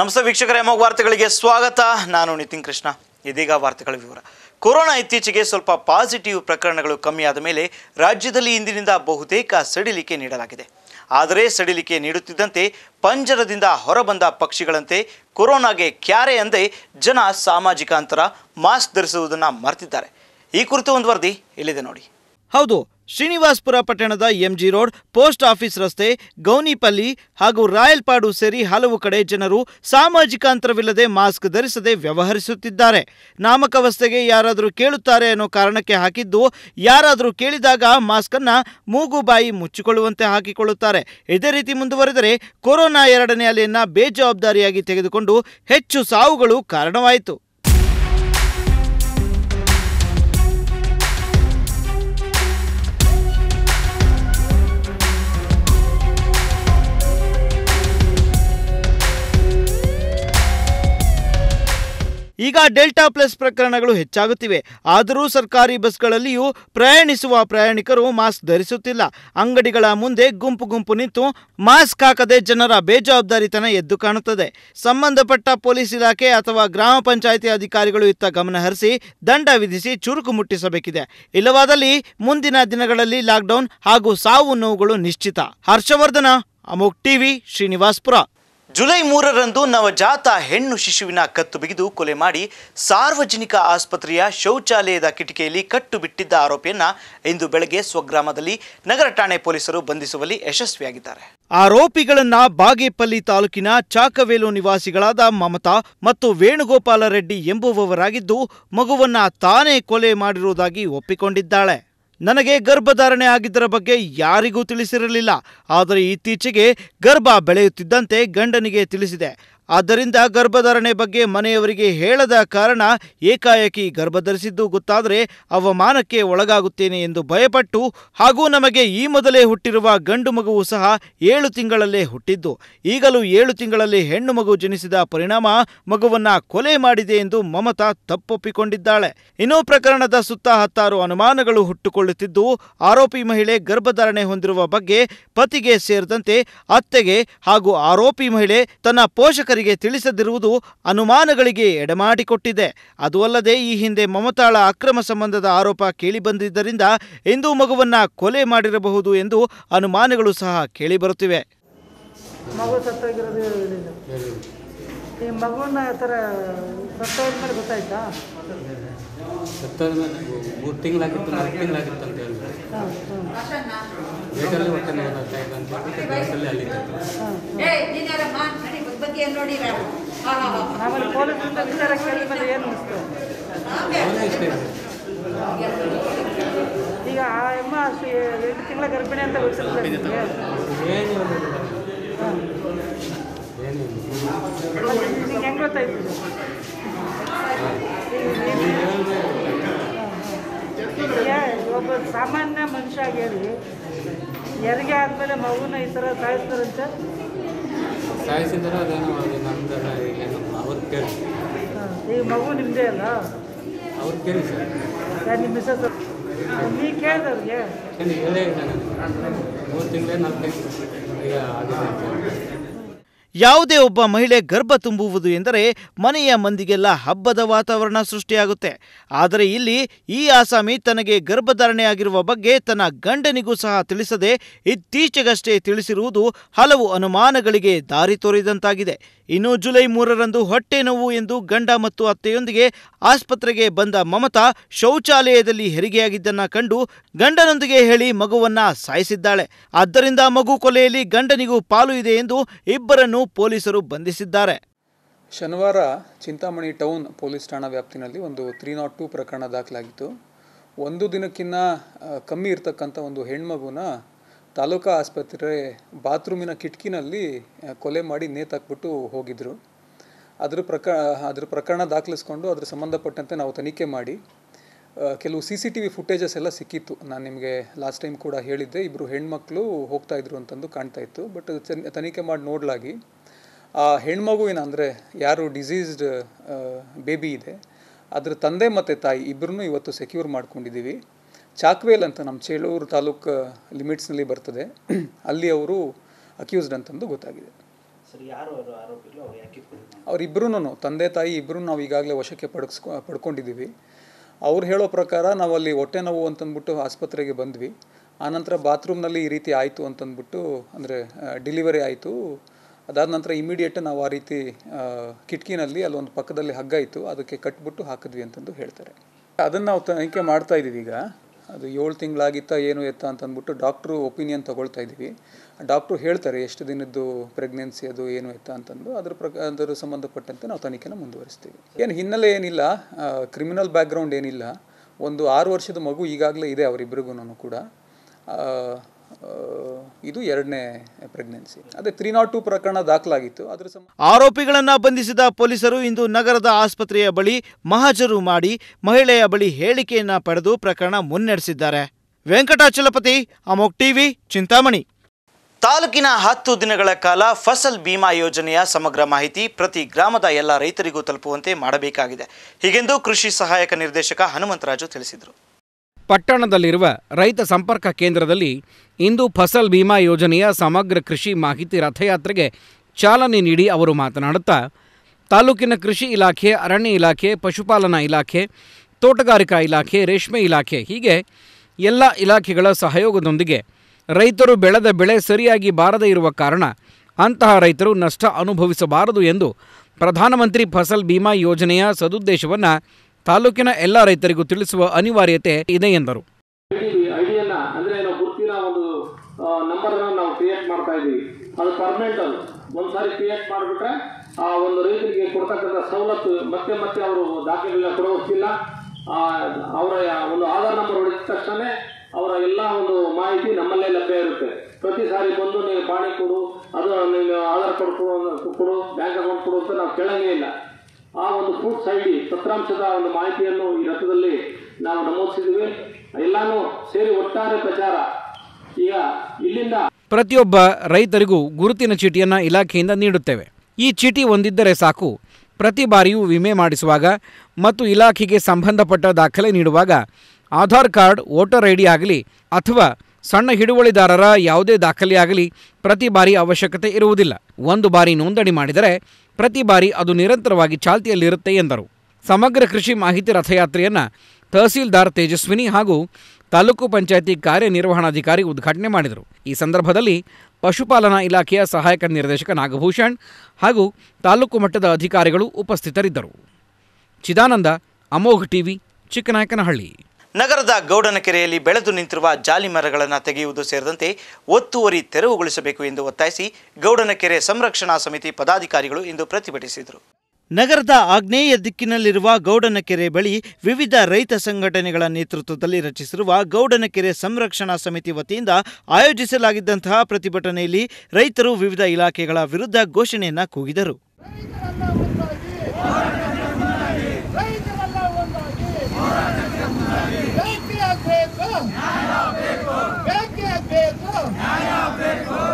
ನಮಸ್ತೆ ವೀಕ್ಷಕರೇ ಅಮೋಘ ವಾರ್ತೆಗಳಿಗೆ ಸ್ವಾಗತ. ನಾನು ನಿತಿನ್ ಕೃಷ್ಣ. ಇದೀಗ ವಾರ್ತೆಗಳ ವಿವರ. ಕೊರೋನಾ ಇತ್ತೀಚೆಗೆ ಸ್ವಲ್ಪ ಪಾಸಿಟಿವ್ ಪ್ರಕರಣಗಳು ಕಮ್ಮಿಯಾದ ಮೇಲೆ ರಾಜ್ಯದಲ್ಲಿ ಇಂದಿನಿಂದ ಬಹುತೇಕ ಸಡಿಲಿಕೆ ನೀಡಲಾಗಿದೆ. ಆದರೆ ಸಡಿಲಿಕೆ ನೀಡುತ್ತಿದ್ದಂತೆ ಪಂಜರದಿಂದ ಹೊರಬಂದ ಪಕ್ಷಿಗಳಂತೆ ಕೊರೋನಾಗೆ ಕ್ಯಾರೆ ಅಂದೇ ಜನ ಸಾಮಾಜಿಕ ಅಂತರ ಮಾಸ್ಕ್ ಧರಿಸುವುದನ್ನು ಮರೆತಿದ್ದಾರೆ. ಈ ಕುರಿತು ಒಂದು ವರದಿ ಇಲ್ಲಿದೆ ನೋಡಿ. ಹೌದು ಶ್ರೀನಿವಾಸ್ಪುರ ಪಟ್ಟಣದ ಎಂಜಿ ರೋಡ್, ಪೋಸ್ಟ್ ಆಫೀಸ್ ರಸ್ತೆ, ಗೌನಿಪಲ್ಲಿ ಹಾಗೂ ರಾಯಲ್ಪಾಡು ಸೇರಿ ಹಲವು ಕಡೆ ಜನರು ಸಾಮಾಜಿಕ ಅಂತರವಿಲ್ಲದೆ ಮಾಸ್ಕ್ ಧರಿಸದೆ ವ್ಯವಹರಿಸುತ್ತಿದ್ದಾರೆ. ನಾಮಕವಸ್ಥೆಗೆ ಯಾರಾದರೂ ಕೇಳುತ್ತಾರೆ ಅನ್ನೋ ಕಾರಣಕ್ಕೆ ಹಾಕಿದ್ದು, ಯಾರಾದರೂ ಕೇಳಿದಾಗ ಮಾಸ್ಕ್ ಅನ್ನ ಮೂಗು ಬಾಯಿ ಮುಚ್ಚಿಕೊಳ್ಳುವಂತೆ ಹಾಕಿಕೊಳ್ಳುತ್ತಾರೆ. ಇದೇ ರೀತಿ ಮುಂದುವರೆದರೆ ಕೊರೋನಾ ಎರಡನೇ ಅಲೆಯನ್ನ ಬೇಜವಾಬ್ದಾರಿಯಾಗಿ ತೆಗೆದುಕೊಂಡು ಹೆಚ್ಚು ಸಾವುಗಳು ಕಾರಣವಾಯಿತು. ಈಗ ಡೆಲ್ಟಾ ಪ್ಲಸ್ ಪ್ರಕರಣಗಳು ಹೆಚ್ಚಾಗುತ್ತಿವೆ. ಆದರೂ ಸರ್ಕಾರಿ ಬಸ್ಗಳಲ್ಲಿಯೂ ಪ್ರಯಾಣಿಸುವ ಪ್ರಯಾಣಿಕರು ಮಾಸ್ಕ್ ಧರಿಸುತ್ತಿಲ್ಲ. ಅಂಗಡಿಗಳ ಮುಂದೆ ಗುಂಪು ಗುಂಪು ನಿಂತು ಮಾಸ್ಕ್ ಹಾಕದೆ ಜನರ ಬೇಜವಾಬ್ದಾರಿತನ ಎದ್ದು ಕಾಣುತ್ತದೆ. ಸಂಬಂಧಪಟ್ಟ ಪೊಲೀಸ್ ಇಲಾಖೆ ಅಥವಾ ಗ್ರಾಮ ಪಂಚಾಯಿತಿ ಅಧಿಕಾರಿಗಳು ಇತ್ತ ಗಮನ ಹರಿಸಿ ದಂಡ ವಿಧಿಸಿ ಚುರುಕು ಮುಟ್ಟಿಸಬೇಕಿದೆ. ಇಲ್ಲವಾದಲ್ಲಿ ಮುಂದಿನ ದಿನಗಳಲ್ಲಿ ಲಾಕ್ಡೌನ್ ಹಾಗೂ ಸಾವು ನೋವುಗಳು ನಿಶ್ಚಿತ. ಹರ್ಷವರ್ಧನ, ಅಮೋಕ್ ಟಿವಿ, ಶ್ರೀನಿವಾಸ್ಪುರ. ಜುಲೈ ಮೂರರಂದು ನವಜಾತ ಹೆಣ್ಣು ಶಿಶುವಿನ ಕತ್ತು ಬಿಗಿದು ಕೊಲೆ ಮಾಡಿ ಸಾರ್ವಜನಿಕ ಆಸ್ಪತ್ರೆಯ ಶೌಚಾಲಯದ ಕಿಟಕಿಯಲ್ಲಿ ಕಟ್ಟು ಬಿಟ್ಟಿದ್ದ ಆರೋಪಿಯನ್ನ ಇಂದು ಬೆಳಗ್ಗೆ ಸ್ವಗ್ರಾಮದಲ್ಲಿ ನಗರ ಠಾಣೆ ಪೊಲೀಸರು ಬಂಧಿಸುವಲ್ಲಿ ಯಶಸ್ವಿಯಾಗಿದ್ದಾರೆ. ಆರೋಪಿಗಳನ್ನ ಬಾಗೇಪಲ್ಲಿ ತಾಲೂಕಿನ ಚಾಕವೇಲು ನಿವಾಸಿಗಳಾದ ಮಮತಾ ಮತ್ತು ವೇಣುಗೋಪಾಲ ರೆಡ್ಡಿ ಎಂಬುವವರಾಗಿದ್ದು, ಮಗುವನ್ನ ತಾನೇ ಕೊಲೆ ಮಾಡಿರುವುದಾಗಿ ಒಪ್ಪಿಕೊಂಡಿದ್ದಾಳೆ. ನನಗೆ ಗರ್ಭಧಾರಣೆ ಆಗಿದ್ದರ ಬಗ್ಗೆ ಯಾರಿಗೂ ತಿಳಿಸಿರಲಿಲ್ಲ ಆದರೆ ಇತ್ತೀಚೆಗೆ ಗರ್ಭ ಬೆಳೆಯುತ್ತಿದ್ದಂತೆ ಗಂಡನಿಗೆ ತಿಳಿಸಿದೆ. ಆದ್ದರಿಂದ ಗರ್ಭಧಾರಣೆ ಬಗ್ಗೆ ಮನೆಯವರಿಗೆ ಹೇಳದ ಕಾರಣ ಏಕಾಏಕಿ ಗರ್ಭಧರಿಸಿದ್ದು ಗೊತ್ತಾದರೆ ಅವಮಾನಕ್ಕೆ ಒಳಗಾಗುತ್ತೇನೆ ಎಂದು ಭಯಪಟ್ಟು ಹಾಗೂ ನಮಗೆ ಈ ಮೊದಲೇ ಹುಟ್ಟಿರುವ ಗಂಡು ಮಗುವು ಸಹ ಏಳು ತಿಂಗಳಲ್ಲೇ ಹುಟ್ಟಿದ್ದು. ಈಗಲೂ ಏಳು ತಿಂಗಳಲ್ಲಿ ಹೆಣ್ಣು ಮಗು ಜನಿಸಿದ ಪರಿಣಾಮ ಮಗುವನ್ನ ಕೊಲೆ ಮಾಡಿದೆ ಎಂದು ಮಮತಾ ತಪ್ಪೊಪ್ಪಿಕೊಂಡಿದ್ದಾಳೆ. ಇನ್ನು ಪ್ರಕರಣದ ಸುತ್ತ ಹತ್ತಾರು ಅನುಮಾನಗಳು ಹುಟ್ಟುಕೊಳ್ಳುತ್ತಿದ್ದು, ಆರೋಪಿ ಮಹಿಳೆ ಗರ್ಭಧಾರಣೆ ಹೊಂದಿರುವ ಬಗ್ಗೆ ಪತಿಗೆ ಸೇರಿದಂತೆ ಅತ್ತೆಗೆ ಹಾಗೂ ಆರೋಪಿ ಮಹಿಳೆ ತನ್ನ ಪೋಷಕರಿಗೆ ತಿಳಿಸದಿರುವುದು ಅನುಮಾನಗಳಿಗೆ ಎಡೆಮಾಡಿಕೊಟ್ಟಿದೆ. ಅದು ಅಲ್ಲದೆ ಈ ಹಿಂದೆ ಮಮತಾಳ ಅಕ್ರಮ ಸಂಬಂಧದ ಆರೋಪ ಕೇಳಿಬಂದಿದ್ದರಿಂದ ಹಿಂದೂ ಮಗುವನ್ನ ಕೊಲೆ ಮಾಡಿರಬಹುದು ಎಂದು ಅನುಮಾನಗಳು ಸಹ ಕೇಳಿಬರುತ್ತಿವೆ. ಮೂರು ತಿಂಗಳಾಗಿತ್ತು ನಾಲ್ಕು ತಿಂಗಳಾಗಿತ್ತು ಅಂತ ಹೇಳಿದ್ರು ಹೊಟ್ಟೆ ಬಗ್ಗೆ ನೋಡಿರ ಆಮೇಲೆ ಪೊಲೀಸರಿಂದ ವಿಚಾರ ಕೇಳಿದ್ಮೇಲೆ ಏನು ಈಗ ಆ ಅಮ್ಮ ಅಷ್ಟು ಎ- ಎಂಟು ತಿಂಗಳ ಗರ್ಭಿಣಿ ಅಂತ ನಿಮಗೆ ಏನು ಹೇಳಿಲ್ಲ ಹಾಂ. ಏನು ನಿಮ್ಗೆ ಹೆಂಗೆ ಗೊತ್ತಾಯ್ತು? ಒಬ್ಬ ಸಾಮಾನ್ಯ ಮನುಷ್ಯ ಹೇಳಿ ಹೆರಿಗೆ ಆದಮೇಲೆ ಮಗುನ ಈ ಥರ ಸಾಯಿಸ್ತಾರಂತೆ ಸಾಯಿಸಿದ್ರೆ ಅದೇನೋ ಅದು ನಮ್ದೆಲ್ಲ ಏನು ಅವ್ರು ಕೇಳಿ. ಈಗ ಮಗು ನಿಮ್ಮದೇ ಅಲ್ಲ? ಅವ್ರು ಕೇಳಿ ಸರ್. ಯಾರು ನಿಮ್ಮ ಮಿಸಸ್ ನೀವು ಕೇಳಿದವ್ರಿಗೆ ಹೇಳೇ ಇಲ್ಲ ನನಗೆ. ಮೂರು ತಿಂಗಳೇ ನಾಲ್ಕು ತಿಂಗಳು ಈಗ ಆಗಿದೆ ಯಾವುದೇ ಒಬ್ಬ ಮಹಿಳೆ ಗರ್ಭ ತುಂಬುವುದು ಎಂದರೆ ಮನೆಯ ಮಂದಿಗೆಲ್ಲ ಹಬ್ಬದ ವಾತಾವರಣ ಸೃಷ್ಟಿಯಾಗುತ್ತೆ. ಆದರೆ ಇಲ್ಲಿ ಈ ಆಸಾಮಿ ತನಗೆ ಗರ್ಭಧಾರಣೆಯಾಗಿರುವ ಬಗ್ಗೆ ತನ್ನ ಗಂಡನಿಗೂ ಸಹ ತಿಳಿಸದೆ ಇತ್ತೀಚೆಗಷ್ಟೇ ತಿಳಿಸಿರುವುದು ಹಲವು ಅನುಮಾನಗಳಿಗೆ ದಾರಿ ತೋರಿದಂತಾಗಿದೆ. ಇನ್ನು ಜುಲೈ ಮೂರರಂದು ಹೊಟ್ಟೆ ನೋವು ಎಂದು ಗಂಡ ಮತ್ತು ಅತ್ತೆಯೊಂದಿಗೆ ಆಸ್ಪತ್ರೆಗೆ ಬಂದ ಮಮತಾ ಶೌಚಾಲಯದಲ್ಲಿ ಹೆರಿಗೆಯಾಗಿದ್ದನ್ನ ಕಂಡು ಗಂಡನೊಂದಿಗೆ ಹೇಳಿ ಮಗುವನ್ನ ಸಾಯಿಸಿದ್ದಾಳೆ. ಆದ್ದರಿಂದ ಮಗು ಕೊಲೆಯಲ್ಲಿ ಗಂಡನಿಗೂ ಪಾಲು ಇದೆ ಎಂದು ಇಬ್ಬರನ್ನು ಪೊಲೀಸರು ಬಂಧಿಸಿದ್ದಾರೆ. ಶನಿವಾರ ಚಿಂತಾಮಣಿ ಟೌನ್ ಪೊಲೀಸ್ ಠಾಣಾ ವ್ಯಾಪ್ತಿನಲ್ಲಿ ಒಂದು ತ್ರೀ ನಾಟ್ ಟೂ ಪ್ರಕರಣ ದಾಖಲಾಗಿತ್ತು. ಒಂದು ದಿನಕ್ಕಿಂತ ಕಮ್ಮಿ ಇರತಕ್ಕಂಥ ಒಂದು ಹೆಣ್ಮಗುನ ತಾಲೂಕಾ ಆಸ್ಪತ್ರೆ ಬಾತ್ರೂಮಿನ ಕಿಟಕಿನಲ್ಲಿ ಕೊಲೆ ಮಾಡಿ ನೇತಾಕ್ಬಿಟ್ಟು ಹೋಗಿದ್ರು. ಅದ್ರ ಪ್ರಕ, ಅದ್ರ ಪ್ರಕರಣ ದಾಖಲಿಸ್ಕೊಂಡು ಅದ್ರ ಸಂಬಂಧಪಟ್ಟಂತೆ ನಾವು ತನಿಖೆ ಮಾಡಿ ಕೆಲವು C C T V footages ಎಲ್ಲ ಸಿಕ್ಕಿತ್ತು. ನಾನು ನಿಮಗೆ ಲಾಸ್ಟ್ ಟೈಮ್ ಕೂಡ ಹೇಳಿದ್ದೆ ಇಬ್ಬರು ಹೆಣ್ಮಕ್ಳು ಹೋಗ್ತಾ ಇದ್ರು ಅಂತಂದು ಕಾಣ್ತಾ ಇತ್ತು. ಬಟ್ ತನಿಖೆ ಮಾಡಿ ನೋಡಲಾಗಿ. ಆ ಹೆಣ್ಮಗುವಿನ ಅಂದರೆ ಯಾರು ಡಿಸೀಸ್ಡ್ ಬೇಬಿ ಇದೆ. ಅದ್ರ ತಂದೆ ಮತ್ತು ತಾಯಿ ಇಬ್ಬರನ್ನೂ ಇವತ್ತು ಸೆಕ್ಯೂರ್ ಮಾಡ್ಕೊಂಡಿದ್ದೀವಿ. ಚಾಕ್ವೇಲ್ ಅಂತ ನಮ್ಮ ಚೇಳೂರು ತಾಲೂಕು ಲಿಮಿಟ್ಸ್ನಲ್ಲಿ ಬರ್ತದೆ. ಅಲ್ಲಿ ಅವರು ಅಕ್ಯೂಸ್ಡ್ ಅಂತಂದು ಗೊತ್ತಾಗಿದೆ? ಅವರಿಬ್ಬರೂ ತಂದೆ ತಾಯಿ ಇಬ್ಬರೂ ನಾವು ಈಗಾಗಲೇ ವಶಕ್ಕೆ ಪಡಗಿಸ್ಕೊ ಪಡ್ಕೊಂಡಿದ್ದೀವಿ. ಅವ್ರು ಹೇಳೋ ಪ್ರಕಾರ ನಾವು ಅಲ್ಲಿ ಹೊಟ್ಟೆ ನೋವು ಅಂತಂದ್ಬಿಟ್ಟು ಆಸ್ಪತ್ರೆಗೆ ಬಂದ್ವಿ. ಆನಂತರ ಬಾತ್ರೂಮ್ನಲ್ಲಿ ಈ ರೀತಿ ಆಯಿತು ಅಂತಂದ್ಬಿಟ್ಟು, ಅಂದರೆ ಡೆಲಿವರಿ ಆಯಿತು. ಅದಾದ ನಂತರ ಇಮಿಡಿಯೇಟ್ ನಾವು ಆ ರೀತಿ ಕಿಟಕಿನಲ್ಲಿ ಅಲ್ಲೊಂದು ಪಕ್ಕದಲ್ಲಿ ಹಗ್ಗ ಇತ್ತು. ಅದಕ್ಕೆ ಕಟ್ಬಿಟ್ಟು ಹಾಕಿದ್ವಿ ಅಂತಂದು ಹೇಳ್ತಾರೆ. ಅದನ್ನು ನಾವು ತನಿಖೆ ಮಾಡ್ತಾ ಇದ್ದೀವಿ ಈಗ. ಅದು ಏಳು ತಿಂಗಳಾಗಿತ್ತಾ, ಏನು ಎತ್ತ ಅಂತಂದ್ಬಿಟ್ಟು ಡಾಕ್ಟ್ರು ಒಪಿನಿಯನ್ ತೊಗೊಳ್ತಾ ಇದ್ದೀವಿ. ಡಾಕ್ಟ್ರು ಹೇಳ್ತಾರೆ, ಎಷ್ಟು ದಿನದ್ದು ಪ್ರೆಗ್ನೆನ್ಸಿ ಅದು ಏನು ಆಯ್ತಾ? ಅಂತಂದು. ಅದ್ರ ಪ್ರಕ ಅದರ ಸಂಬಂಧಪಟ್ಟಂತೆ ನಾವು ತನಿಖೆನ ಮುಂದುವರಿಸ್ತೀವಿ. ಏನು ಹಿನ್ನೆಲೆ ಏನಿಲ್ಲ ಕ್ರಿಮಿನಲ್ ಬ್ಯಾಕ್ಗ್ರೌಂಡ್ ಏನಿಲ್ಲ. ಒಂದು ಆರು ವರ್ಷದ ಮಗು ಈಗಾಗಲೇ ಇದೆ ಅವರಿಬ್ಬರಿಗೂ ಕೂಡ. ಇದು ಎರಡನೇ ಪ್ರೆಗ್ನೆನ್ಸಿ ಅದೇ ತ್ರೀ ನಾಟ್ ಟು ಪ್ರಕರಣ ದಾಖಲಾಗಿತ್ತು. ಅದರ ಆರೋಪಿಗಳನ್ನ ಬಂಧಿಸಿದ ಪೊಲೀಸರು ಇಂದು ನಗರದ ಆಸ್ಪತ್ರೆಯ ಬಳಿ ಮಹಾಜರು ಮಾಡಿ ಮಹಿಳೆಯ ಬಳಿ ಹೇಳಿಕೆಯನ್ನು ಪಡೆದು ಪ್ರಕರಣ ಮುನ್ನಡೆಸಿದ್ದಾರೆ. ವೆಂಕಟಾಚಲಪತಿ, ಅಮೋಕ್ ಟಿವಿ, ಚಿಂತಾಮಣಿ. ತಾಲೂಕಿನ ಹತ್ತು ದಿನಗಳ ಕಾಲ ಫಸಲ್ ಬಿಮಾ ಯೋಜನೆಯ ಸಮಗ್ರ ಮಾಹಿತಿ ಪ್ರತಿ ಗ್ರಾಮದ ಎಲ್ಲ ರೈತರಿಗೂ ತಲುಪುವಂತೆ ಮಾಡಬೇಕಾಗಿದೆ. ಹೀಗೆಂದು ಕೃಷಿ ಸಹಾಯಕ ನಿರ್ದೇಶಕ ಹನುಮಂತರಾಜು ತಿಳಿಸಿದರು. ಪಟ್ಟಣದಲ್ಲಿರುವ ರೈತ ಸಂಪರ್ಕ ಕೇಂದ್ರದಲ್ಲಿ ಇಂದು ಫಸಲ್ ಬಿಮಾ ಯೋಜನೆಯ ಸಮಗ್ರ ಕೃಷಿ ಮಾಹಿತಿ ರಥಯಾತ್ರೆಗೆ ಚಾಲನೆ ನೀಡಿ ಅವರು ಮಾತನಾಡುತ್ತಾ, ತಾಲೂಕಿನ ಕೃಷಿ ಇಲಾಖೆ, ಅರಣ್ಯ ಇಲಾಖೆ, ಪಶುಪಾಲನಾ ಇಲಾಖೆ, ತೋಟಗಾರಿಕಾ ಇಲಾಖೆ, ರೇಷ್ಮೆ ಇಲಾಖೆ ಹೀಗೆ ಎಲ್ಲ ಇಲಾಖೆಗಳ ಸಹಯೋಗದೊಂದಿಗೆ ರೈತರು ಬೆಳೆದ ಬೆಳೆ ಸರಿಯಾಗಿ ಬಾರದೇ ಇರುವ ಕಾರಣ ಅಂತಹ ರೈತರು ನಷ್ಟ ಅನುಭವಿಸಬಾರದು ಎಂದು ಪ್ರಧಾನಮಂತ್ರಿ ಫಸಲ್ ಬಿಮಾ ಯೋಜನೆಯ ಸದುದ್ದೇಶವನ್ನು ತಾಲೂಕಿನ ಎಲ್ಲ ರೈತರಿಗೂ ತಿಳಿಸುವ ಅನಿವಾರ್ಯತೆ ಇದೆ ಎಂದರು. ಒಂದು ಅದು ಪರ್ಮನೆಂಟ್ ಅದು. ಒಂದ್ಸಾರಿ ಕ್ರಿಯೇಟ್ ಮಾಡಿಬಿಟ್ರೆ ಆ ಒಂದು ರೈತರಿಗೆ ಕೊಡ್ತಕ್ಕಂಥ ಸವಲತ್ತು ಮತ್ತೆ ಮತ್ತೆ ಅವರು ದಾಖಲೆಗಳನ್ನ ಕೊಡೋಕ್ಕಿಲ್ಲ ಅವರ ಒಂದು ಆಧಾರ್ ನಂಬರ್ ಹೊಡೆದ ತಕ್ಷಣ ಅವರ ಎಲ್ಲ ಒಂದು ಮಾಹಿತಿ ನಮ್ಮಲ್ಲೇ ಲಭ್ಯ ಇರುತ್ತೆ ಪ್ರತಿ ಸಾರಿ ಬಂದು ನೀವು ಪಾಣಿ ಕೊಡು, ಅದು ನೀನು ಆಧಾರ್ ಕಾರ್ಡ್ ಕೊಡು ಕೊಡು, ಬ್ಯಾಂಕ್ ಅಕೌಂಟ್ ಕೊಡು ಅಂತ ನಾವು ಕೇಳಂಗೇ ಇಲ್ಲ. ಆ ಒಂದು ಫ್ರೂಟ್ಸ್ ಸೈಡಿ ತತ್ರಾಂಶದ ಒಂದು ಮಾಹಿತಿಯನ್ನು ಈ ರಥದಲ್ಲಿ ನಾವು ನಮೂದಿಸಿದ್ವಿ. ಎಲ್ಲಾನು ಸೇರಿ ಒಟ್ಟಾರೆ ಪ್ರಚಾರ. ಈಗ ಇಲ್ಲಿಂದ ಪ್ರತಿಯೊಬ್ಬ ರೈತರಿಗೂ ಗುರುತಿನ ಚೀಟಿಯನ್ನು ಇಲಾಖೆಯಿಂದ ನೀಡುತ್ತೇವೆ. ಈ ಚೀಟಿ ಹೊಂದಿದ್ದರೆ ಸಾಕು. ಪ್ರತಿ ಬಾರಿಯೂ ವಿಮೆ ಮಾಡಿಸುವಾಗ ಮತ್ತು ಇಲಾಖೆಗೆ ಸಂಬಂಧಪಟ್ಟ ದಾಖಲೆ ನೀಡುವಾಗ ಆಧಾರ್ ಕಾರ್ಡ್, ವೋಟರ್ ಐ ಆಗಲಿ ಅಥವಾ ಸಣ್ಣ ಹಿಡುವಳಿದಾರರ ಯಾವುದೇ ದಾಖಲೆಯಾಗಲಿ ಪ್ರತಿ ಬಾರಿ ಅವಶ್ಯಕತೆ ಇರುವುದಿಲ್ಲ. ಒಂದು ಬಾರಿ ನೋಂದಣಿ ಮಾಡಿದರೆ ಪ್ರತಿ ಬಾರಿ ಅದು ನಿರಂತರವಾಗಿ ಚಾಲ್ತಿಯಲ್ಲಿರುತ್ತೆ ಎಂದರು. ಸಮಗ್ರ ಕೃಷಿ ಮಾಹಿತಿ ರಥಯಾತ್ರೆಯನ್ನು ತಹಸೀಲ್ದಾರ್ ತೇಜಸ್ವಿನಿ ಹಾಗೂ ತಾಲೂಕು ಪಂಚಾಯಿತಿ ಕಾರ್ಯನಿರ್ವಹಣಾಧಿಕಾರಿ ಉದ್ಘಾಟನೆ ಮಾಡಿದರು. ಈ ಸಂದರ್ಭದಲ್ಲಿ ಪಶುಪಾಲನಾ ಇಲಾಖೆಯ ಸಹಾಯಕ ನಿರ್ದೇಶಕ ನಾಗಭೂಷಣ್ ಹಾಗೂ ತಾಲೂಕು ಮಟ್ಟದ ಅಧಿಕಾರಿಗಳು ಉಪಸ್ಥಿತರಿದ್ದರು. ಚಿದಾನಂದ, ಅಮೋಘ್ ಟಿವಿ, ಚಿಕ್ಕನಾಯಕನಹಳ್ಳಿ. ನಗರದ ಗೌಡನಕೆರೆಯಲ್ಲಿ ಬೆಳೆದು ನಿಂತಿರುವ ಜಾಲಿ ಮರಗಳನ್ನು ತೆಗೆಯುವುದು ಸೇರಿದಂತೆ ಒತ್ತುವರಿ ತೆರವುಗೊಳಿಸಬೇಕು ಎಂದು ಒತ್ತಾಯಿಸಿ ಗೌಡನಕೆರೆ ಸಂರಕ್ಷಣಾ ಸಮಿತಿ ಪದಾಧಿಕಾರಿಗಳು ಇಂದು ಪ್ರತಿಭಟಿಸಿದರು. ನಗರದ ಆಗ್ನೇಯ ದಿಕ್ಕಿನಲ್ಲಿರುವ ಗೌಡನಕೆರೆ ಬಳಿ ವಿವಿಧ ರೈತ ಸಂಘಟನೆಗಳ ನೇತೃತ್ವದಲ್ಲಿ ರಚಿಸಿರುವ ಗೌಡನಕೆರೆ ಸಂರಕ್ಷಣಾ ಸಮಿತಿ ವತಿಯಿಂದ ಆಯೋಜಿಸಲಾಗಿದ್ದಂತಹ ಪ್ರತಿಭಟನೆಯಲ್ಲಿ ರೈತರು ವಿವಿಧ ಇಲಾಖೆಗಳ ವಿರುದ್ಧ ಘೋಷಣೆಯನ್ನ ಕೂಗಿದರು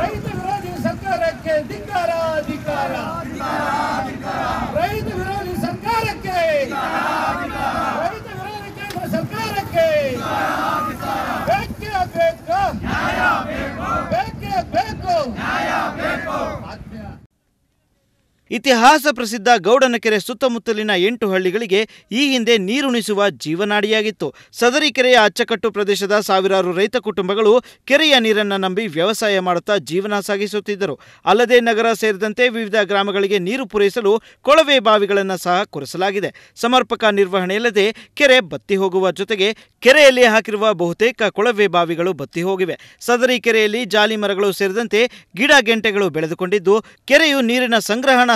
ರೈತ ವಿರೋಧಿ ಸರ್ಕಾರಕ್ಕೆ ಧಿಕ್ಕಾರ ಧಿಕ್ಕಾರ ರೈತ ವಿರೋಧಿ ಸರ್ಕಾರಕ್ಕೆ. ರೈತ ವಿರೋಧಿ ಕೇಂದ್ರ ಸರ್ಕಾರಕ್ಕೆ. ಬೇಕೇ ಬೇಕು. ಬೇಕೇ ಬೇಕು. ಇತಿಹಾಸ ಪ್ರಸಿದ್ಧ ಗೌಡನಕೆರೆ ಸುತ್ತಮುತ್ತಲಿನ ಎಂಟು ಹಳ್ಳಿಗಳಿಗೆ ಈ ಹಿಂದೆ ನೀರುಣಿಸುವ ಜೀವನಾಡಿಯಾಗಿತ್ತು. ಸದರಿ ಕೆರೆಯ ಅಚ್ಚಕಟ್ಟು ಪ್ರದೇಶದ ಸಾವಿರಾರು ರೈತ ಕುಟುಂಬಗಳು ಕೆರೆಯ ನೀರನ್ನು ನಂಬಿ ವ್ಯವಸಾಯ ಮಾಡುತ್ತಾ ಜೀವನ ಸಾಗಿಸುತ್ತಿದ್ದರು. ಅಲ್ಲದೆ ನಗರ ಸೇರಿದಂತೆ ವಿವಿಧ ಗ್ರಾಮಗಳಿಗೆ ನೀರು ಪೂರೈಸಲು ಕೊಳವೆ ಬಾವಿಗಳನ್ನು ಸಹ ಕೊರೆಸಲಾಗಿದೆ. ಸಮರ್ಪಕ ನಿರ್ವಹಣೆ ಇಲ್ಲದೆ ಕೆರೆ ಬತ್ತಿ ಹೋಗುವ ಜೊತೆಗೆ ಕೆರೆಯಲ್ಲಿ ಹಾಕಿರುವ ಬಹುತೇಕ ಕೊಳವೆ ಬಾವಿಗಳು ಬತ್ತಿ ಹೋಗಿವೆ. ಸದರಿ ಕೆರೆಯಲ್ಲಿ ಜಾಲಿ ಮರಗಳು ಸೇರಿದಂತೆ ಗಿಡ ಗೆಂಟೆಗಳು ಬೆಳೆದುಕೊಂಡಿದ್ದು, ಕೆರೆಯು ನೀರಿನ ಸಂಗ್ರಹಣಾ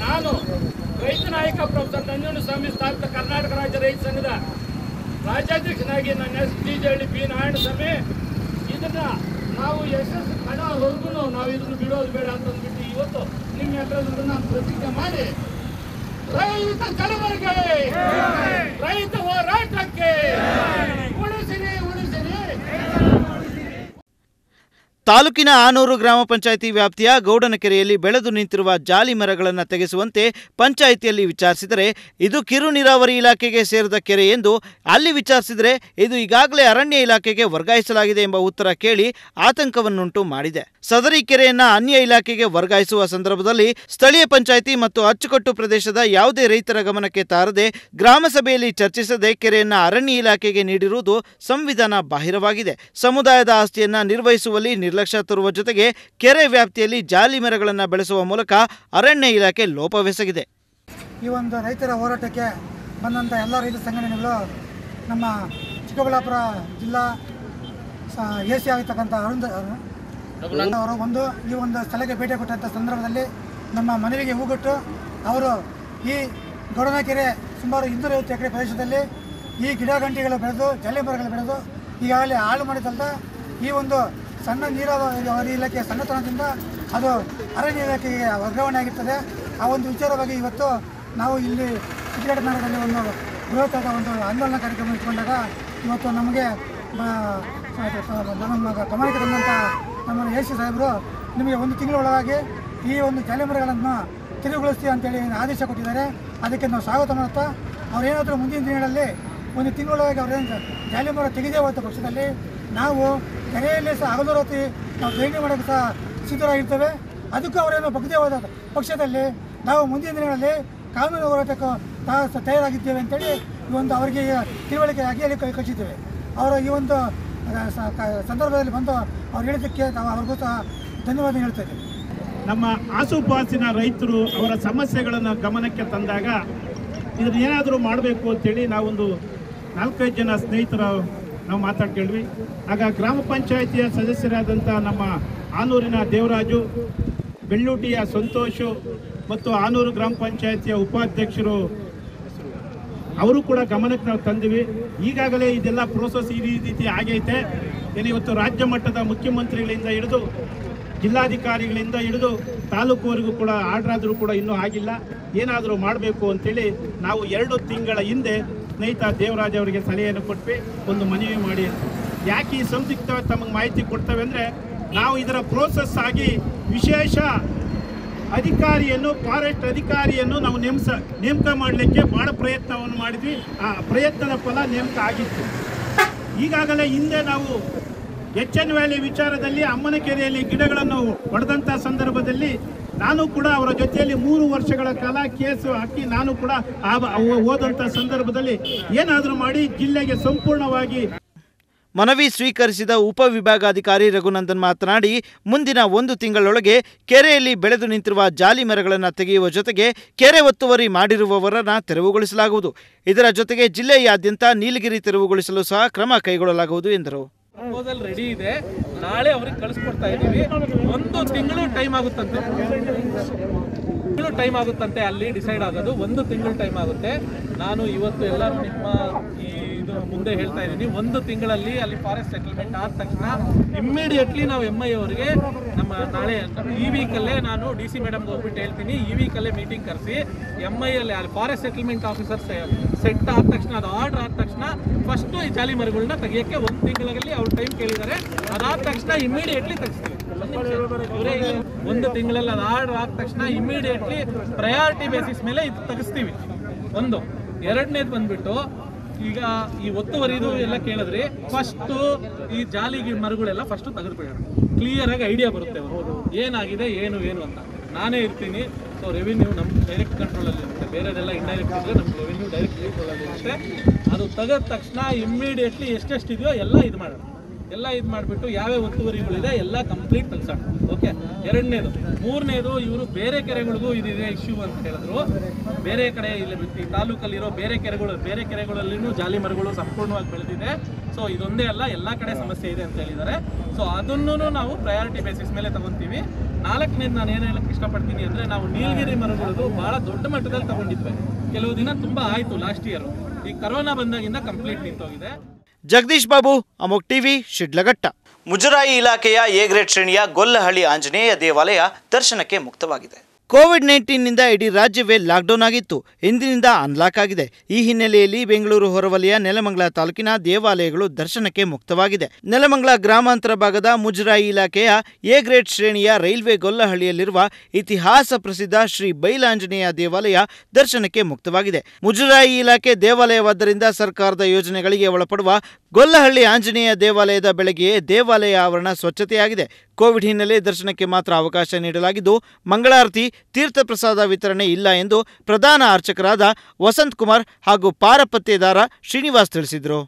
ನಾನು ರೈತ ನಾಯಕ ಪ್ರೊಫೆಸರ್ ನಂಜುಂಡಸ್ವಾಮಿ ಸ್ಥಾಪಿತ ಕರ್ನಾಟಕ ರಾಜ್ಯ ರೈತ ಸಂಘದ ರಾಜ್ಯಾಧ್ಯಕ್ಷನಾಗಿ ನನ್ನ S D G B Narayanaswamy ಇದನ್ನ ನಾವು ಯಶಸ್ಸು ಹಣವರೆಗೂ ನಾವು ಇದನ್ನು ಬಿಡೋದು ಬೇಡ ಅಂತ ಅಂದ್ಬಿಟ್ಟು ಇವತ್ತು ನಿಮ್ಮ ಹೆಸರನ್ನು ನಾನು ಪ್ರತಿಜ್ಞೆ ಮಾಡಿ ರೈತ ಕಲಬರಿಗೆ ರೈತ ಹೋರಾಟಕ್ಕೆ ತಾಲೂಕಿನ ಆನೂರು ಗ್ರಾಮ ಪಂಚಾಯಿತಿ ವ್ಯಾಪ್ತಿಯ ಗೌಡನಕೆರೆಯಲ್ಲಿ ಬೆಳೆದು ನಿಂತಿರುವ ಜಾಲಿ ಮರಗಳನ್ನು ತೆಗೆಸುವಂತೆ ಪಂಚಾಯಿತಿಯಲ್ಲಿ ವಿಚಾರಿಸಿದರೆ, ಇದು ಕಿರು ನೀರಾವರಿ ಇಲಾಖೆಗೆ ಸೇರಿದ ಕೆರೆ ಎಂದು ಅಲ್ಲಿ ವಿಚಾರಿಸಿದರೆ, ಇದು ಈಗಾಗಲೇ ಅರಣ್ಯ ಇಲಾಖೆಗೆ ವರ್ಗಾಯಿಸಲಾಗಿದೆ ಎಂಬ ಉತ್ತರ ಕೇಳಿ ಆತಂಕವನ್ನುಂಟು ಮಾಡಿದೆ. ಸದರಿ ಕೆರೆಯನ್ನು ಅನ್ಯ ಇಲಾಖೆಗೆ ವರ್ಗಾಯಿಸುವ ಸಂದರ್ಭದಲ್ಲಿ ಸ್ಥಳೀಯ ಪಂಚಾಯಿತಿ ಮತ್ತು ಅಚ್ಚುಕಟ್ಟು ಪ್ರದೇಶದ ಯಾವುದೇ ರೈತರ ಗಮನಕ್ಕೆ ತಾರದೆ ಗ್ರಾಮಸಭೆಯಲ್ಲಿ ಚರ್ಚಿಸದೆ ಕೆರೆಯನ್ನು ಅರಣ್ಯ ಇಲಾಖೆಗೆ ನೀಡಿರುವುದು ಸಂವಿಧಾನ ಬಾಹಿರವಾಗಿದೆ. ಸಮುದಾಯದ ಆಸ್ತಿಯನ್ನ ನಿರ್ವಹಿಸುವಲ್ಲಿ ನಿರ್ಲಕ್ಷ್ಯ ತರುವ ಜೊತೆಗೆ ಕೆರೆ ವ್ಯಾಪ್ತಿಯಲ್ಲಿ ಜಾಲಿ ಮರಗಳನ್ನು ಬೆಳೆಸುವ ಮೂಲಕ ಅರಣ್ಯ ಇಲಾಖೆ ಲೋಪವೆಸಗಿದೆ. ಈ ಒಂದು ರೈತರ ಹೋರಾಟಕ್ಕೆ ಬಂದಂಥ ಎಲ್ಲ ರೈತ ಸಂಘಟನೆಗಳು ನಮ್ಮ ಚಿಕ್ಕಬಳ್ಳಾಪುರ ಜಿಲ್ಲಾ ಎ ಸಿ ಆಗಿರ್ತಕ್ಕಂಥ ಅರುಣ್ ಅವರು ಒಂದು ಈ ಒಂದು ಸ್ಥಳಕ್ಕೆ ಭೇಟಿ ಕೊಟ್ಟಂಥ ಸಂದರ್ಭದಲ್ಲಿ ನಮ್ಮ ಮನವಿಗೆ ಹೂಗೊಟ್ಟು ಅವರು ಈ ಗೌಡನಕೆರೆ ಸುಮಾರು ಇನ್ನೂರೈವತ್ತು ಎಕರೆ ಪ್ರದೇಶದಲ್ಲಿ ಈ ಗಿಡ ಗಂಟೆಗಳು ಬೆಳೆದು ಜಲೆ ಮರಗಳು ಬೆಳೆದು ಈಗಾಗಲೇ ಹಾಳು ಮಾಡಿದಂಥ ಈ ಒಂದು ಸಣ್ಣ ನೀರಾವರಿ ಇಲಾಖೆಯ ಸಣ್ಣತನದಿಂದ ಅದು ಅರಣ್ಯ ಇಲಾಖೆಗೆ ವರ್ಗಾವಣೆ ಆಗಿರ್ತದೆ. ಆ ಒಂದು ವಿಚಾರವಾಗಿ ಇವತ್ತು ನಾವು ಇಲ್ಲಿ ಚಿಕ್ಕನಾಡದಲ್ಲಿ ಒಂದು ಬೃಹತ್ತಾದ ಒಂದು ಆಂದೋಲನ ಕಾರ್ಯಕ್ರಮ ಇಟ್ಕೊಂಡಾಗ ಇವತ್ತು ನಮಗೆ ನಮ್ಮ ಗಮನಕ್ಕೆ ತಂದಂಥ ನಮ್ಮ ಎ ಸಿ ಸಾಹೇಬರು ನಿಮಗೆ ಒಂದು ತಿಂಗಳ ಒಳಗಾಗಿ ಈ ಒಂದು ಜಾಲಿಮರಗಳನ್ನು ತೆರವುಗೊಳಿಸ್ತೀವಿ ಅಂತೇಳಿ ಆದೇಶ ಕೊಟ್ಟಿದ್ದಾರೆ. ಅದಕ್ಕೆ ನಾವು ಸ್ವಾಗತ ಮಾಡುತ್ತಾ ಅವರೇನಾದರೂ ಮುಂದಿನ ದಿನಗಳಲ್ಲಿ ಒಂದು ತಿಂಗಳೊಳಗೆ ಅವ್ರೇನು ಜಾಲಿಮರ ತೆಗೆದೇ ಹೋದ ಪಕ್ಷದಲ್ಲಿ ನಾವು ಕೆರೆಯಲ್ಲಿ ಸಹ ಹಗಲು ನಾವು ಭೇಟಿ ಮಾಡೋಕ್ಕೆ ಸಹ ಸಿದ್ಧರಾಗಿರ್ತೇವೆ. ಅದಕ್ಕೂ ಅವರೇನು ಬಗ್ಗದೇ ಹೋದ ಪಕ್ಷದಲ್ಲಿ ನಾವು ಮುಂದಿನ ದಿನಗಳಲ್ಲಿ ಕಾನೂನು ಹೋರಾಟಕ್ಕೆ ತಯಾರಾಗಿದ್ದೇವೆ ಅಂತೇಳಿ ಈ ಒಂದು ಅವರಿಗೆ ತಿಳುವಳಿಕೆ ಹೇಳಿ ಕೈ ಕಳಿಸಿದ್ದೇವೆ. ಅವರ ಈ ಒಂದು ಸಂದರ್ಭದಲ್ಲಿ ಬಂದು ಅವ್ರು ಹೇಳಿದ್ದಕ್ಕೆ ನಾವು ಅವ್ರಿಗೂ ಸಹ ಧನ್ಯವಾದ ಹೇಳ್ತೇವೆ ನಮ್ಮ ಆಸುಪಾಸಿನ ರೈತರು ಅವರ ಸಮಸ್ಯೆಗಳನ್ನು ಗಮನಕ್ಕೆ ತಂದಾಗ ಇದನ್ನ ಏನಾದರೂ ಮಾಡಬೇಕು ಅಂತೇಳಿ ನಾವೊಂದು ನಾಲ್ಕೈದು ಜನ ಸ್ನೇಹಿತರ ನಾವು ಮಾತಾಡ್ಕೊಂಡ್ವಿ. ಆಗ ಗ್ರಾಮ ಪಂಚಾಯಿತಿಯ ಸದಸ್ಯರಾದಂಥ ನಮ್ಮ ಆನೂರಿನ ದೇವರಾಜು, ಬೆಳ್ಳೂಟಿಯ ಸಂತೋಷು ಮತ್ತು ಆನೂರು ಗ್ರಾಮ ಪಂಚಾಯಿತಿಯ ಉಪಾಧ್ಯಕ್ಷರು ಅವರು ಕೂಡ ಗಮನಕ್ಕೆ ನಾವು ತಂದಿವಿ. ಈಗಾಗಲೇ ಇದೆಲ್ಲ ಪ್ರೋಸೆಸ್ ಈ ರೀತಿ ಆಗೈತೆ. ಏನು ಇವತ್ತು ರಾಜ್ಯ ಮಟ್ಟದ ಮುಖ್ಯಮಂತ್ರಿಗಳಿಂದ ಹಿಡಿದು, ಜಿಲ್ಲಾಧಿಕಾರಿಗಳಿಂದ ಹಿಡಿದು ತಾಲೂಕುವರೆಗೂ ಕೂಡ ಆರ್ಡರ್ ಆದರೂ ಕೂಡ ಇನ್ನೂ ಆಗಿಲ್ಲ. ಏನಾದರೂ ಮಾಡಬೇಕು ಅಂತೇಳಿ ನಾವು ಎರಡು ತಿಂಗಳ ಹಿಂದೆ ಸ್ನೇಹಿತ ದೇವರಾಜ್ ಅವರಿಗೆ ಸಲಹೆಯನ್ನು ಕೊಟ್ಟು ಒಂದು ಮನವಿ ಮಾಡಿ ಅಂತ. ಯಾಕೆ ಈ ಸಂದಿಗ್ಧ ತಮಗೆ ಮಾಹಿತಿ ಕೊಡ್ತವೆ ಅಂದರೆ ನಾವು ಇದರ ಪ್ರೋಸೆಸ್ ಆಗಿ ವಿಶೇಷ ಅಧಿಕಾರಿಯನ್ನು ಫಾರೆಸ್ಟ್ ಅಧಿಕಾರಿಯನ್ನು ನಾವು ನೇಮಿಸ, ನೇಮಕ ಮಾಡಲಿಕ್ಕೆ ಭಾಳ ಪ್ರಯತ್ನವನ್ನು ಮಾಡಿದ್ವಿ. ಆ ಪ್ರಯತ್ನದ ಫಲ ನೇಮಕ ಆಗಿತ್ತು. ಈಗಾಗಲೇ ಹಿಂದೆ ನಾವು ಎಚ್ ಎನ್ ವ್ಯಾಲಿ ವಿಚಾರದಲ್ಲಿ ಅಮ್ಮನಕೆರೆಯಲ್ಲಿ ಗಿಡಗಳನ್ನು ಹೊಡೆದಂಥ ಸಂದರ್ಭದಲ್ಲಿ ನಾನು ಕೂಡ ಅವರ ಜೊತೆಯಲ್ಲಿ ಮೂರು ವರ್ಷಗಳ ಕಾಲ ಕೇಸು ಹಾಕಿ ನಾನು ಕೂಡ ಹೋದಂಥ ಸಂದರ್ಭದಲ್ಲಿ ಏನಾದರೂ ಮಾಡಿ ಜಿಲ್ಲೆಗೆ ಸಂಪೂರ್ಣವಾಗಿ ಮನವಿ ಸ್ವೀಕರಿಸಿದ ಉಪವಿಭಾಗಾಧಿಕಾರಿ ರಘುನಂದನ್ ಮಾತನಾಡಿ, ಮುಂದಿನ ಒಂದು ತಿಂಗಳೊಳಗೆ ಕೆರೆಯಲ್ಲಿ ಬೆಳೆದು ನಿಂತಿರುವ ಜಾಲಿ ಮರಗಳನ್ನು ತೆಗೆಯುವ ಜೊತೆಗೆ ಕೆರೆ ಒತ್ತುವರಿ ಮಾಡಿರುವವರನ್ನು ತೆರವುಗೊಳಿಸಲಾಗುವುದು. ಇದರ ಜೊತೆಗೆ ಜಿಲ್ಲೆಯಾದ್ಯಂತ ನೀಲಗಿರಿ ತೆರವುಗೊಳಿಸಲು ಸಹ ಕ್ರಮ ಕೈಗೊಳ್ಳಲಾಗುವುದು ಎಂದರು. ಪ್ರಪೋಸಲ್ ರೆಡಿ ಇದೆ. ನಾಳೆ ಅವ್ರಿಗೆ ಕಳಿಸ್ಕೊಡ್ತಾ ಇದೀವಿ ಒಂದು ತಿಂಗಳು ಟೈಮ್ ಆಗುತ್ತಂತೆ. ತಿಂಗಳು ಟೈಮ್ ಆಗುತ್ತಂತೆ ಅಲ್ಲಿ ಡಿಸೈಡ್ ಆಗೋದು. ಒಂದು ತಿಂಗಳು ಟೈಮ್ ಆಗುತ್ತೆ. ನಾನು ಇವತ್ತು ಎಲ್ಲರೂ ನಿಮ್ಮ ಈ ಇದು ಮುಂದೆ ಹೇಳ್ತಾ ಇದ್ದೀನಿ. ಒಂದು ತಿಂಗಳಲ್ಲಿ ಅಲ್ಲಿ ಫಾರೆಸ್ಟ್ ಸೆಟಲ್ಮೆಂಟ್ ಆದ ತಕ್ಷಣ ಇಮ್ಮಿಡಿಯೇಟ್ಲಿ ನಾವು ಎಂ ಐ ಅವರಿಗೆ ನಮ್ಮ ನಾಳೆ, ಈ ವೀಕಲ್ಲೇ ನಾನು ಡಿ ಸಿ ಮೇಡಮ್ಗೆ ಹೋಗ್ಬಿಟ್ಟು ಹೇಳ್ತೀನಿ. ಈ ವೀಕಲ್ಲೇ ಮೀಟಿಂಗ್ ಕರೆಸಿ. ಎಂ ಐ ಅಲ್ಲಿ ಅಲ್ಲಿ ಫಾರೆಸ್ಟ್ ಸೆಟಲ್ಮೆಂಟ್ ಆಫೀಸರ್ ಸೆಟ್ ಆದ ತಕ್ಷಣ, ಅದು ಆರ್ಡರ್ ಆದ ತಕ್ಷಣ ಫಸ್ಟು ಈ ಜಾಲಿ ಮರಗಳನ್ನ ತೆಗಿಯೋಕ್ಕೆ ಒಂದು ತಿಂಗಳಲ್ಲಿ ಅವ್ರು ಟೈಮ್ ಕೇಳಿದ್ದಾರೆ ಅದಾದ ತಕ್ಷಣ ಇಮಿಡಿಯೇಟ್ಲಿ ತೆಗಿಸ್ತೀವಿ ಒಂದು ತಿಂಗಳಲ್ಲಿ ಅದು ಆರ್ಡರ್ ಆದ ತಕ್ಷಣ ಇಮಿಡಿಯೇಟ್ಲಿ ಪ್ರಯಾರಿಟಿ ಬೇಸಿಸ್ ಮೇಲೆ ಇದು ತೆಗಿಸ್ತೀವಿ. ಒಂದು. ಎರಡನೇದು ಬಂದ್ಬಿಟ್ಟು ಈಗ ಈ ಒತ್ತುವರಿದು ಎಲ್ಲ ಕೇಳಿದ್ರಿ ಫಸ್ಟು ಈ ಜಾಲಿಗೆ ಮರಗಳೆಲ್ಲ ಫಸ್ಟ್ ತೆಗೆದುಬಿಡೋಣ ಕ್ಲಿಯರ್ ಆಗಿ ಐಡಿಯಾ ಬರುತ್ತೆ ಏನಾಗಿದೆ, ಏನು ಏನು ಅಂತ. ನಾನೇ ಇರ್ತೀನಿ. ಸೊ ರೆವಿನ್ಯೂ ನಮ್ಮ ಡೈರೆಕ್ಟ್ ಕಂಟ್ರೋಲಲ್ಲಿ ಇರುತ್ತೆ. ಬೇರೆದೆಲ್ಲ ಇಂಡೈರೆಕ್ಟ್ ಇದ್ರೆ ನಮ್ಮ ರೆವಿನ್ಯೂ ಡೈರೆಕ್ಟ್ ಕಂಟ್ರೋಲಲ್ಲಿ ಇರುತ್ತೆ. ಅದು ತೆಗೆದ ತಕ್ಷಣ ಇಮ್ಮಿಡಿಯೇಟ್ಲಿ ಎಷ್ಟೆಷ್ಟಿದೆಯೋ ಎಲ್ಲ ಇದು ಮಾಡೋಣ ಎಲ್ಲ ಇದು ಮಾಡಿಬಿಟ್ಟು ಯಾವ್ಯಾವ ಒತ್ತುವರಿಗಳಿದೆ ಎಲ್ಲ ಕಂಪ್ಲೀಟ್ ಕಲಿಸೋಣ ಓಕೆ ಎರಡನೇದು. ಮೂರನೇದು ಇವರು ಬೇರೆ ಕೆರೆಗಳಿಗೂ ಇದಿದೆ ಇಶ್ಯೂ ಅಂತ ಹೇಳಿದ್ರು. ಬೇರೆ ಕಡೆ ಇಲ್ಲಿ ಈ ತಾಲೂಕಲ್ಲಿರೋ ಬೇರೆ ಕೆರೆಗಳು, ಬೇರೆ ಕೆರೆಗಳಲ್ಲಿನೂ ಜಾಲಿ ಮರಗಳು ಸಂಪೂರ್ಣವಾಗಿ ಬೆಳೆದಿದೆ. ಸೊ ಇದೊಂದೇ ಅಲ್ಲ, ಎಲ್ಲ ಕಡೆ ಸಮಸ್ಯೆ ಇದೆ ಅಂತ ಹೇಳಿದ್ದಾರೆ. ಸೊ ಅದನ್ನು ನಾವು ಪ್ರಯಾರಿಟಿ ಬೇಸಿಸ್ ಮೇಲೆ ತಗೊಂತೀವಿ. ನಾಲ್ಕನೇದು ನಾನು ಏನು ಹೇಳಕ್ಕೆ ಇಷ್ಟಪಡ್ತೀನಿ ಅಂದರೆ ನಾವು ನೀಲಗಿರಿ ಮರಗಳದು ಭಾಳ ದೊಡ್ಡ ಮಟ್ಟದಲ್ಲಿ ತಗೊಂಡಿದ್ವಿ. ಕೆಲವು ದಿನ ತುಂಬ ಆಯಿತು ಲಾಸ್ಟ್ ಇಯರ್ ಈ ಕರೋನಾ ಬಂದಾಗಿಂದ ಕಂಪ್ಲೀಟ್ ನಿಂತೋಗಿದೆ. ಜಗದೀಶ್ ಬಾಬು ಅಮೋಕ್ ಟಿವಿ ಶಿಡ್ಲಘಟ್ಟ. ಮುಜರಾಯಿ ಇಲಾಖೆಯ ಎ ಗ್ರೇಡ್ ಶ್ರೇಣಿಯ ಗೊಲ್ಲಹಳ್ಳಿ ಆಂಜನೇಯ ದೇವಾಲಯ ದರ್ಶನಕ್ಕೆ ಮುಕ್ತವಾಗಿದೆ. ಕೋವಿಡ್ ನೈನ್ಟೀನ್ನಿಂದ ಇಡೀ ರಾಜ್ಯವೇ ಲಾಕ್ಡೌನ್ ಆಗಿತ್ತು. ಇಂದಿನಿಂದ ಅನ್ಲಾಕ್ ಆಗಿದೆ. ಈ ಹಿನ್ನೆಲೆಯಲ್ಲಿ ಬೆಂಗಳೂರು ಹೊರವಲಯ, ನೆಲಮಂಗಲ ತಾಲೂಕಿನ ದೇವಾಲಯಗಳು ದರ್ಶನಕ್ಕೆ ಮುಕ್ತವಾಗಿದೆ. ನೆಲಮಂಗಲ ಗ್ರಾಮಾಂತರ ಭಾಗದ ಮುಜರಾಯಿ ಇಲಾಖೆಯ ಎ ಗ್ರೇಡ್ ಶ್ರೇಣಿಯ ರೈಲ್ವೆ ಗೊಲ್ಲಹಳ್ಳಿಯಲ್ಲಿರುವ ಇತಿಹಾಸ ಪ್ರಸಿದ್ಧ ಶ್ರೀ ಬೈಲಾಂಜನೇಯ ದೇವಾಲಯ ದರ್ಶನಕ್ಕೆ ಮುಕ್ತವಾಗಿದೆ. ಮುಜರಾಯಿ ಇಲಾಖೆ ದೇವಾಲಯವಾದ್ದರಿಂದ ಸರ್ಕಾರದ ಯೋಜನೆಗಳಿಗೆ ಒಳಪಡುವ ಗೊಲ್ಲಹಳ್ಳಿ ಆಂಜನೇಯ ದೇವಾಲಯದ ಬೆಳಗ್ಗೆಯೇ ದೇವಾಲಯ ಆವರಣ ಸ್ವಚ್ಛತೆಯಾಗಿದೆ. ಕೋವಿಡ್ ಹಿನ್ನೆಲೆ ದರ್ಶನಕ್ಕೆ ಮಾತ್ರ ಅವಕಾಶ ನೀಡಲಾಗಿದ್ದು, ಮಂಗಳಾರತಿ ತೀರ್ಥ ಪ್ರಸಾದ ವಿತರಣೆ ಇಲ್ಲ ಎಂದು ಪ್ರಧಾನ ಅರ್ಚಕರಾದ ವಸಂತ್ ಕುಮಾರ್ ಹಾಗೂ ಪಾರಪತ್ತೆದಾರ ಶ್ರೀನಿವಾಸ್ ತಿಳಿಸಿದರು.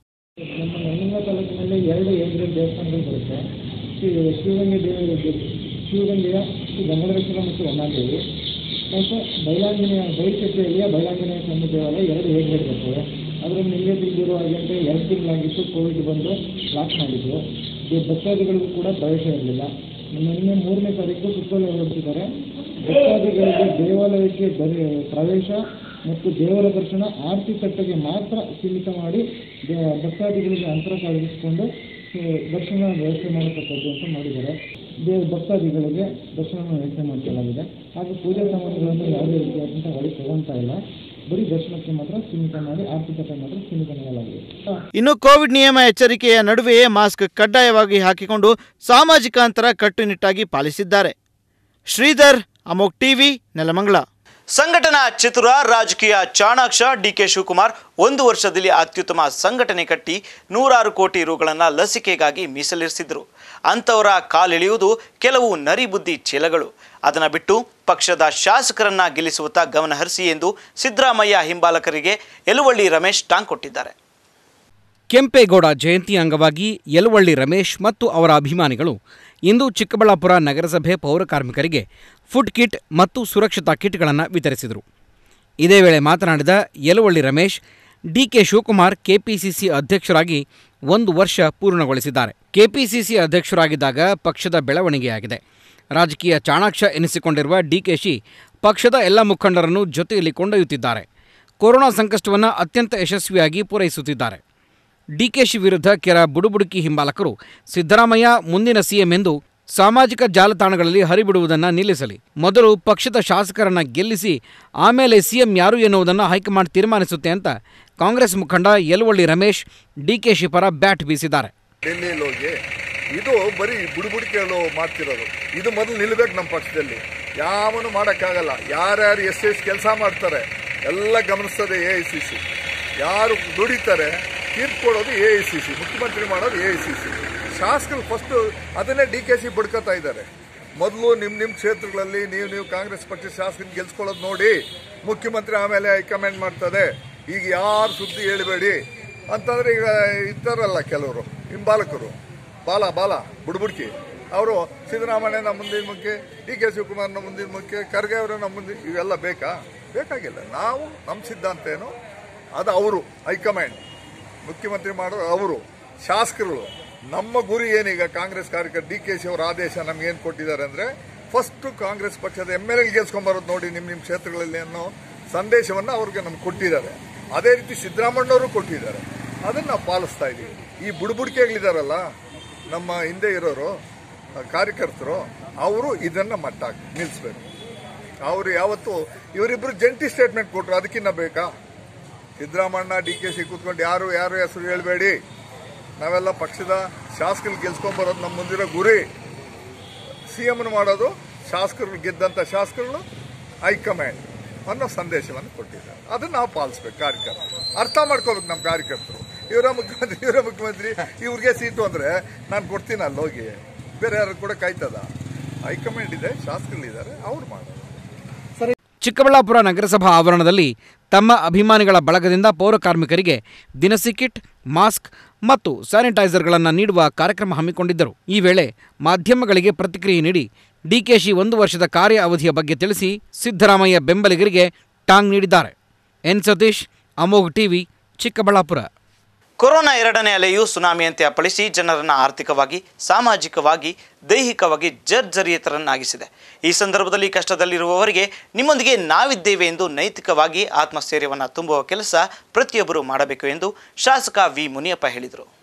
ಮತ್ತು ಬೈಲಾಂಜನೇಯ ಬೈಲಾಂಜನೇಯ ಸ್ವಾಮಿ ಎರಡು ಹೇಗೆ ಅದರಲ್ಲಿ ನಿಮಗೆ ತಿಳಿದಿರೋ ಹಾಗೆ ಎರಡು ತಿಂಗಳಾಗಿತ್ತು ಕೋವಿಡ್ ಬಂದು ಲಾಕ್ ಮಾಡಿದ್ರು. ಈ ಭಕ್ತಾದಿಗಳಿಗೂ ಕೂಡ ಪ್ರವೇಶ ಇರಲಿಲ್ಲ. ನಿನ್ನೆ ಮೂರನೇ ತಾರೀಕು ಸುತ್ತೋಲೆ ಹೊರಡಿಸಿದ್ದಾರೆ. ಭಕ್ತಾದಿಗಳಿಗೆ ದೇವಾಲಯಕ್ಕೆ ಬರಿ, ಪ್ರವೇಶ ಮತ್ತು ದೇವರ ದರ್ಶನ, ಆರತಿ ತಟ್ಟೆಗೆ ಮಾತ್ರ ಸೀಮಿತ ಮಾಡಿ ಭಕ್ತಾದಿಗಳಿಗೆ ಅಂತರ ಸಾಗಿಸಿಕೊಂಡು ದರ್ಶನ ವ್ಯವಸ್ಥೆ ಮಾಡತಕ್ಕದ್ದು ಅಂತ ಮಾಡಿದ್ದಾರೆ. ದೇವ, ಭಕ್ತಾದಿಗಳಿಗೆ ದರ್ಶನವನ್ನು ವ್ಯವಸ್ಥೆ ಮಾಡಿಸಲಾಗಿದೆ. ಹಾಗೂ ಪೂಜಾ ಸಾಮಾನುಗಳನ್ನು ಯಾವುದೇ ರೀತಿಯಾದಂಥ ಒಳಗೆ ತಗೊಳ್ತಾ ಇಲ್ಲ. ಬರೀ ದರ್ಶನಕ್ಕೆ ಮಾತ್ರ ಸೀಮಿತ ಮಾಡಿ ಆರತಿ ಮಾತ್ರ ಸೀಮಿತ ಮಾಡಲಾಗಿದೆ. ಇನ್ನು ಕೋವಿಡ್ ನಿಯಮ ಎಚ್ಚರಿಕೆಯ ನಡುವೆಯೇ ಮಾಸ್ಕ್ ಕಡ್ಡಾಯವಾಗಿ ಹಾಕಿಕೊಂಡು ಸಾಮಾಜಿಕ ಅಂತರ ಕಟ್ಟುನಿಟ್ಟಾಗಿ ಪಾಲಿಸಿದ್ದಾರೆ. ಶ್ರೀಧರ್ ಅಮೋಕ್ ಟಿವಿ ನೆಲಮಂಗಳ ಸಂಘಟನಾ ಚತುರ ರಾಜಕೀಯ ಚಾಣಾಕ್ಷ ಡಿಕೆ ಶಿವಕುಮಾರ್ ಒಂದು ವರ್ಷದಲ್ಲಿ ಅತ್ಯುತ್ತಮ ಸಂಘಟನೆ ಕಟ್ಟಿ ನೂರಾರು ಕೋಟಿ ರುಗಳನ್ನು ಲಸಿಕೆಗಾಗಿ ಮೀಸಲಿರಿಸಿದ್ರು. ಅಂಥವರ ಕಾಲಿಳಿಯುವುದು ಕೆಲವು ನರಿಬುದ್ಧಿ ಚೀಲಗಳು. ಅದನ್ನು ಬಿಟ್ಟು ಪಕ್ಷದ ಶಾಸಕರನ್ನ ಗೆಲ್ಲಿಸುವತ್ತ ಗಮನಹರಿಸಿ ಎಂದು ಸಿದ್ದರಾಮಯ್ಯ ಹಿಂಬಾಲಕರಿಗೆ ಯಲುವಳ್ಳಿ ರಮೇಶ್ ಟಾಂಗ್ ಕೊಟ್ಟಿದ್ದಾರೆ. ಕೆಂಪೇಗೌಡ ಜಯಂತಿ ಅಂಗವಾಗಿ ಯಲುವಳ್ಳಿ ರಮೇಶ್ ಮತ್ತು ಅವರ ಅಭಿಮಾನಿಗಳು ಇಂದು ಚಿಕ್ಕಬಳ್ಳಾಪುರ ನಗರಸಭೆ ಪೌರ ಕಾರ್ಮಿಕರಿಗೆ ಫುಡ್ ಕಿಟ್ ಮತ್ತು ಸುರಕ್ಷತಾ ಕಿಟ್ಗಳನ್ನು ವಿತರಿಸಿದರು. ಇದೇ ವೇಳೆ ಮಾತನಾಡಿದ ಯಲುವಳ್ಳಿ ರಮೇಶ್, ಡಿಕೆ ಶಿವಕುಮಾರ್ ಕೆಪಿಸಿಸಿ ಅಧ್ಯಕ್ಷರಾಗಿ ಒಂದು ವರ್ಷ ಪೂರ್ಣಗೊಳಿಸಿದ್ದಾರೆ. ಕೆಪಿಸಿಸಿ ಅಧ್ಯಕ್ಷರಾಗಿದ್ದಾಗ ಪಕ್ಷದ ಬೆಳವಣಿಗೆಯಾಗಿದೆ. ರಾಜಕೀಯ ಚಾಣಾಕ್ಷ ಎನಿಸಿಕೊಂಡಿರುವ ಡಿಕೆಶಿ ಪಕ್ಷದ ಎಲ್ಲ ಮುಖಂಡರನ್ನು ಜೊತೆಯಲ್ಲಿ ಕೊಂಡೊಯ್ಯುತ್ತಿದ್ದಾರೆ. ಕೊರೋನಾ ಸಂಕಷ್ಟವನ್ನು ಅತ್ಯಂತ ಯಶಸ್ವಿಯಾಗಿ ಪೂರೈಸುತ್ತಿದ್ದಾರೆ. ಡಿಕೆಶಿ ವಿರುದ್ಧ ಕೆಲ ಬುಡುಬುಡುಕಿ ಹಿಂಬಾಲಕರು ಸಿದ್ದರಾಮಯ್ಯ, ಮುಂದಿನ ಸಿಎಂ ಎಂದು ಸಾಮಾಜಿಕ ಜಾಲತಾಣಗಳಲ್ಲಿ ಹರಿಬಿಡುವುದನ್ನು ನಿಲ್ಲಿಸಲಿ. ಮೊದಲು ಪಕ್ಷದ ಶಾಸಕರನ್ನು ಗೆಲ್ಲಿಸಿ, ಆಮೇಲೆ ಸಿಎಂ ಯಾರು ಎನ್ನುವುದನ್ನು ಹೈಕಮಾಂಡ್ ತೀರ್ಮಾನಿಸುತ್ತೆ ಅಂತ ಕಾಂಗ್ರೆಸ್ ಮುಖಂಡ ಯಲವಳ್ಳಿ ರಮೇಶ್ ಡಿಕೆಶಿ ಪರ ಬ್ಯಾಟ್ ಬೀಸಿದ್ದಾರೆ. ಇದು ಬರೀ ಬುಡುಬುಡಿಕೆಗಳು ಮಾಡ್ತಿರೋದು ಇದು ಮೊದಲು ನಿಲ್ಬೇಕು ನಮ್ಮ ಪಕ್ಷದಲ್ಲಿ. ಯಾವನು ಮಾಡೋಕ್ಕಾಗಲ್ಲ. ಯಾರ್ಯಾರು ಎಸ್ ಎಸ್ ಕೆಲಸ ಮಾಡ್ತಾರೆ, ಎಲ್ಲ ಗಮನಿಸ್ತದೆ ಎ ಐ ಸಿ ಸಿ. ಯಾರು ದುಡಿತಾರೆ, ತೀರ್ಪು ಕೊಡೋದು ಎ ಐ ಸಿ ಸಿ, ಮುಖ್ಯಮಂತ್ರಿ ಮಾಡೋದು ಎ ಐ ಸಿ ಸಿ. ಶಾಸಕರು ಫಸ್ಟ್ ಅದನ್ನೇ ಡಿ ಕೆ ಸಿ ಬಡ್ಕೋತಾ ಇದ್ದಾರೆ. ಮೊದಲು ನಿಮ್ಮ ನಿಮ್ಮ ಕ್ಷೇತ್ರಗಳಲ್ಲಿ ನೀವು ನೀವು ಕಾಂಗ್ರೆಸ್ ಪಕ್ಷ ಶಾಸಕರು ಗೆಲ್ಸ್ಕೊಳ್ಳೋದು ನೋಡಿ, ಮುಖ್ಯಮಂತ್ರಿ ಆಮೇಲೆ ಹೈಕಮಾಂಡ್ ಮಾಡ್ತದೆ. ಈಗ ಯಾರು ಸುದ್ದಿ ಹೇಳಬೇಡಿ. ಅಂತಂದ್ರೆ ಈಗ ಇದ್ದಾರಲ್ಲ ಕೆಲವರು ಹಿಂಬಾಲಕರು ಬಾಲ ಬಾಲ, ಬುಡ್ಬುಡ್ಕಿ. ಅವರು ಸಿದ್ದರಾಮಯ್ಯನ ಮುಂದಿನ ಮುಖ್ಯ, ಡಿ ಕೆ ಶಿವಕುಮಾರ್ನ ಮುಂದಿನ ಮುಖ್ಯ, ಖರ್ಗೆ ನಮ್ಮ ಮುಂದಿನ ಇವೆಲ್ಲ ಬೇಕಾ? ಬೇಕಾಗಿಲ್ಲ. ನಾವು ನಮ್ಮ ಸಿದ್ಧಾಂತ ಏನು ಅದು ಅವರು, ಹೈಕಮಾಂಡ್. ಮುಖ್ಯಮಂತ್ರಿ ಮಾಡೋರು ಅವರು ಶಾಸಕರು ನಮ್ಮ ಗುರಿ ಏನೀಗ ಕಾಂಗ್ರೆಸ್ ಕಾರ್ಯಕರ್ತ ಡಿ ಕೆ ಶಿ ಅವರ ಆದೇಶ ನಮ್ಗೆ ಏನು ಕೊಟ್ಟಿದ್ದಾರೆ ಅಂದರೆ ಫಸ್ಟು ಕಾಂಗ್ರೆಸ್ ಪಕ್ಷದ ಎಂ ಎಲ್ ಎಗೆ ಗೆಲ್ಸ್ಕೊಂಬರೋದು ನೋಡಿ ನಿಮ್ಮ ನಿಮ್ಮ ಕ್ಷೇತ್ರಗಳಲ್ಲಿ ಅನ್ನೋ ಸಂದೇಶವನ್ನು ಅವ್ರಿಗೆ ನಮ್ಗೆ ಕೊಟ್ಟಿದ್ದಾರೆ. ಅದೇ ರೀತಿ ಸಿದ್ದರಾಮಣ್ಣವರು ಕೊಟ್ಟಿದ್ದಾರೆ. ಅದನ್ನು ನಾವು ಪಾಲಿಸ್ತಾ ಇದ್ದೀವಿ ಈ ಬುಡ್ಬುಡಿಕೆಗಳಿದಾರಲ್ಲ ನಮ್ಮ ಹಿಂದೆ ಇರೋರು ಕಾರ್ಯಕರ್ತರು, ಅವರು ಇದನ್ನ ಮಟ್ಟ ನಿಲ್ಲಿಸ್ಬೇಕು ಅವರು ಯಾವತ್ತು, ಇವರಿಬ್ರು ಜಂಟಿ ಸ್ಟೇಟ್ಮೆಂಟ್ ಕೊಟ್ಟರು ಅದಕ್ಕಿನ್ನ ಬೇಕಾ? ಸಿದ್ದರಾಮಣ್ಣ, ಡಿ ಕೆ ಸಿ ಕೂತ್ಕೊಂಡು ಯಾರು ಯಾರು ಹೆಸರು ಹೇಳಬೇಡಿ. ನಾವೆಲ್ಲ ಪಕ್ಷದ ಶಾಸಕರು ಗೆಲ್ಸ್ಕೊಂಬರೋದು ನಮ್ಮ ಮುಂದಿರೋ ಗುರಿ. ಸಿ ಎಮ್ನ ಮಾಡೋದು ಶಾಸಕರು ಗೆದ್ದಂಥ ಶಾಸಕರು ಹೈಕಮಾಂಡ್ ಅನ್ನೋ ಸಂದೇಶವನ್ನು ಕೊಟ್ಟಿದ್ದಾರೆ. ಅದನ್ನು ನಾವು ಪಾಲಿಸ್ಬೇಕು, ಕಾರ್ಯಕರ್ತರು. ಅರ್ಥ ಮಾಡ್ಕೋಬೇಕು ನಮ್ಮ ಕಾರ್ಯಕರ್ತರು. ಇವರ ಮುಖ್ಯಮಂತ್ರಿ ಇವರ ಮುಖ್ಯಮಂತ್ರಿ, ಇವ್ರಿಗೆ ಸೀಟು ಅಂದ್ರೆ ನಾನು ಕೊಡ್ತೀನಿ ಅಲ್ಲಿ ಹೋಗಿ ಬೇರೆ ಯಾರು ಕೂಡ ಕಾಯ್ತದ? ಹೈಕಮಾಂಡ್ ಇದೆ ಶಾಸಕರಿದ್ದಾರೆ ಅವ್ರು ಮಾಡೋದು. ಚಿಕ್ಕಬಳ್ಳಾಪುರ ನಗರಸಭಾ ಆವರಣದಲ್ಲಿ ತಮ್ಮ ಅಭಿಮಾನಿಗಳ ಬಳಗದಿಂದ ಪೌರ ಕಾರ್ಮಿಕರಿಗೆ ದಿನಸಿ ಕಿಟ್, ಮಾಸ್ಕ್ ಮತ್ತು ಸ್ಯಾನಿಟೈಸರ್ಗಳನ್ನು ನೀಡುವ ಕಾರ್ಯಕ್ರಮ ಹಮ್ಮಿಕೊಂಡಿದ್ದರು. ಈ ವೇಳೆ ಮಾಧ್ಯಮಗಳಿಗೆ ಪ್ರತಿಕ್ರಿಯೆ ನೀಡಿ ಡಿಕೆಶಿ ಒಂದು ವರ್ಷದ ಕಾರ್ಯ ಅವಧಿಯ ಬಗ್ಗೆ ತಿಳಿಸಿ ಸಿದ್ದರಾಮಯ್ಯ ಬೆಂಬಲಿಗರಿಗೆ ಟಾಂಗ್ ನೀಡಿದ್ದಾರೆ. N Satish, Amogh TV, Chikkaballapura. Corona ಎರಡನೇ ಅಲೆಯು ಸುನಾಮಿಯಂತೆ ಅಪ್ಪಳಿಸಿ ಜನರನ್ನು ಆರ್ಥಿಕವಾಗಿ, ಸಾಮಾಜಿಕವಾಗಿ, ದೈಹಿಕವಾಗಿ ಜರ್ಜರಿಯತರನ್ನಾಗಿಸಿದೆ. ಈ ಸಂದರ್ಭದಲ್ಲಿ ಕಷ್ಟದಲ್ಲಿರುವವರಿಗೆ ನಿಮ್ಮೊಂದಿಗೆ ನಾವಿದ್ದೇವೆ ಎಂದು ನೈತಿಕವಾಗಿ ಆತ್ಮಸ್ಥೈರ್ಯವನ್ನು ತುಂಬುವ ಕೆಲಸ ಪ್ರತಿಯೊಬ್ಬರು ಮಾಡಬೇಕು ಎಂದು ಶಾಸಕ ವಿ ಮುನಿಯಪ್ಪ ಹೇಳಿದರು.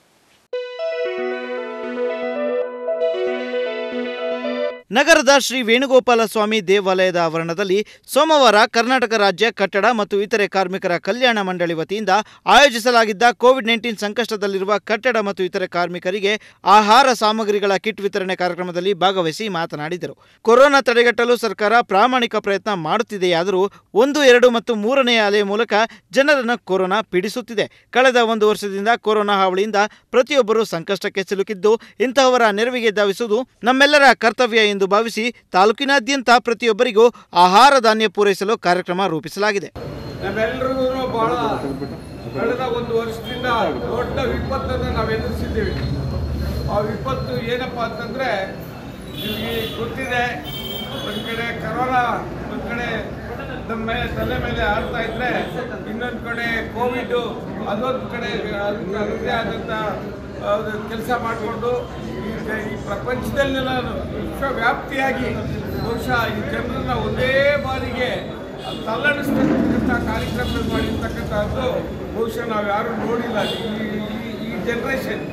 ನಗರದ ಶ್ರೀ ವೇಣುಗೋಪಾಲ ಸ್ವಾಮಿ ದೇವಾಲಯದ ಆವರಣದಲ್ಲಿ ಸೋಮವಾರ ಕರ್ನಾಟಕ ರಾಜ್ಯ, ಕಟ್ಟಡ ಮತ್ತು ಇತರೆ ಕಾರ್ಮಿಕರ ಕಲ್ಯಾಣ ಮಂಡಳಿ ವತಿಯಿಂದ ಆಯೋಜಿಸಲಾಗಿದ್ದ ಕೋವಿಡ್ ನೈನ್ಟೀನ್ ಸಂಕಷ್ಟದಲ್ಲಿರುವ ಕಟ್ಟಡ ಮತ್ತು ಇತರೆ ಕಾರ್ಮಿಕರಿಗೆ ಆಹಾರ ಸಾಮಗ್ರಿಗಳ ಕಿಟ್ ವಿತರಣೆ ಕಾರ್ಯಕ್ರಮದಲ್ಲಿ ಭಾಗವಹಿಸಿ ಮಾತನಾಡಿದರು. ಕೊರೋನಾ ತಡೆಗಟ್ಟಲು ಸರ್ಕಾರ ಪ್ರಾಮಾಣಿಕ ಪ್ರಯತ್ನ ಮಾಡುತ್ತಿದೆಯಾದರೂ ಒಂದು, ಎರಡು ಮತ್ತು ಮೂರನೇ ಅಲೆ ಮೂಲಕ ಜನರನ್ನು ಕೊರೋನಾ ಪೀಡಿಸುತ್ತಿದೆ. ಕಳೆದ ಒಂದು ವರ್ಷದಿಂದ ಕೊರೋನಾ ಹಾವಳಿಯಿಂದ ಪ್ರತಿಯೊಬ್ಬರು ಸಂಕಷ್ಟಕ್ಕೆ ಸಿಲುಕಿದ್ದು, ಇಂತಹವರ ನೆರವಿಗೆ ಧಾವಿಸುವುದು ನಮ್ಮೆಲ್ಲರ ಕರ್ತವ್ಯ ಎಂದು ಭಾವಿಸಿ ತಾಲೂಕಿನಾದ್ಯಂತ ಪ್ರತಿಯೊಬ್ಬರಿಗೂ ಆಹಾರ ಧಾನ್ಯ ಪೂರೈಸಲು ಕಾರ್ಯಕ್ರಮ ರೂಪಿಸಲಾಗಿದೆ. ಬಹಳ ಕಳೆದ ಒಂದು ವರ್ಷದಿಂದ ದೊಡ್ಡ ವಿಪತ್ತನ್ನು ನಾವು ಎದುರಿಸಿದ್ದೀವಿ. ಆ ವಿಪತ್ತು ಏನಪ್ಪ ಅಂತಂದ್ರೆ ನಿಮಗೆ ಗೊತ್ತಿದೆ, ಒಂದು ಕಡೆ ಕರೋನಾ, ಒಂದು ಕಡೆ ನಮ್ಮ ತಲೆ ಮೇಲೆ ಆಡ್ತಾ ಇದ್ರೆ ಇನ್ನೊಂದು ಕಡೆ ಕೋವಿಡ್, ಅದೊಂದು ಕಡೆ ಅದರದ್ದೇ ಆದಂಥ ಕೆಲಸ ಮಾಡಿಕೊಂಡು ಈ ಪ್ರಪಂಚದಲ್ಲೆಲ್ಲ ವಿಶ್ವವ್ಯಾಪ್ತಿಯಾಗಿ ಬಹುಶಃ ಈ ಜನರನ್ನ ಒಂದೇ ಬಾರಿಗೆ ತಲ್ಲಣಿಸ್ತಕ್ಕಂಥ ಕಾರ್ಯಕ್ರಮಗಳು ಮಾಡಿರ್ತಕ್ಕಂಥದ್ದು ಬಹುಶಃ ನಾವು ಯಾರು ನೋಡಿಲ್ಲ. ಈ- ಈ ಜನರೇಷನ್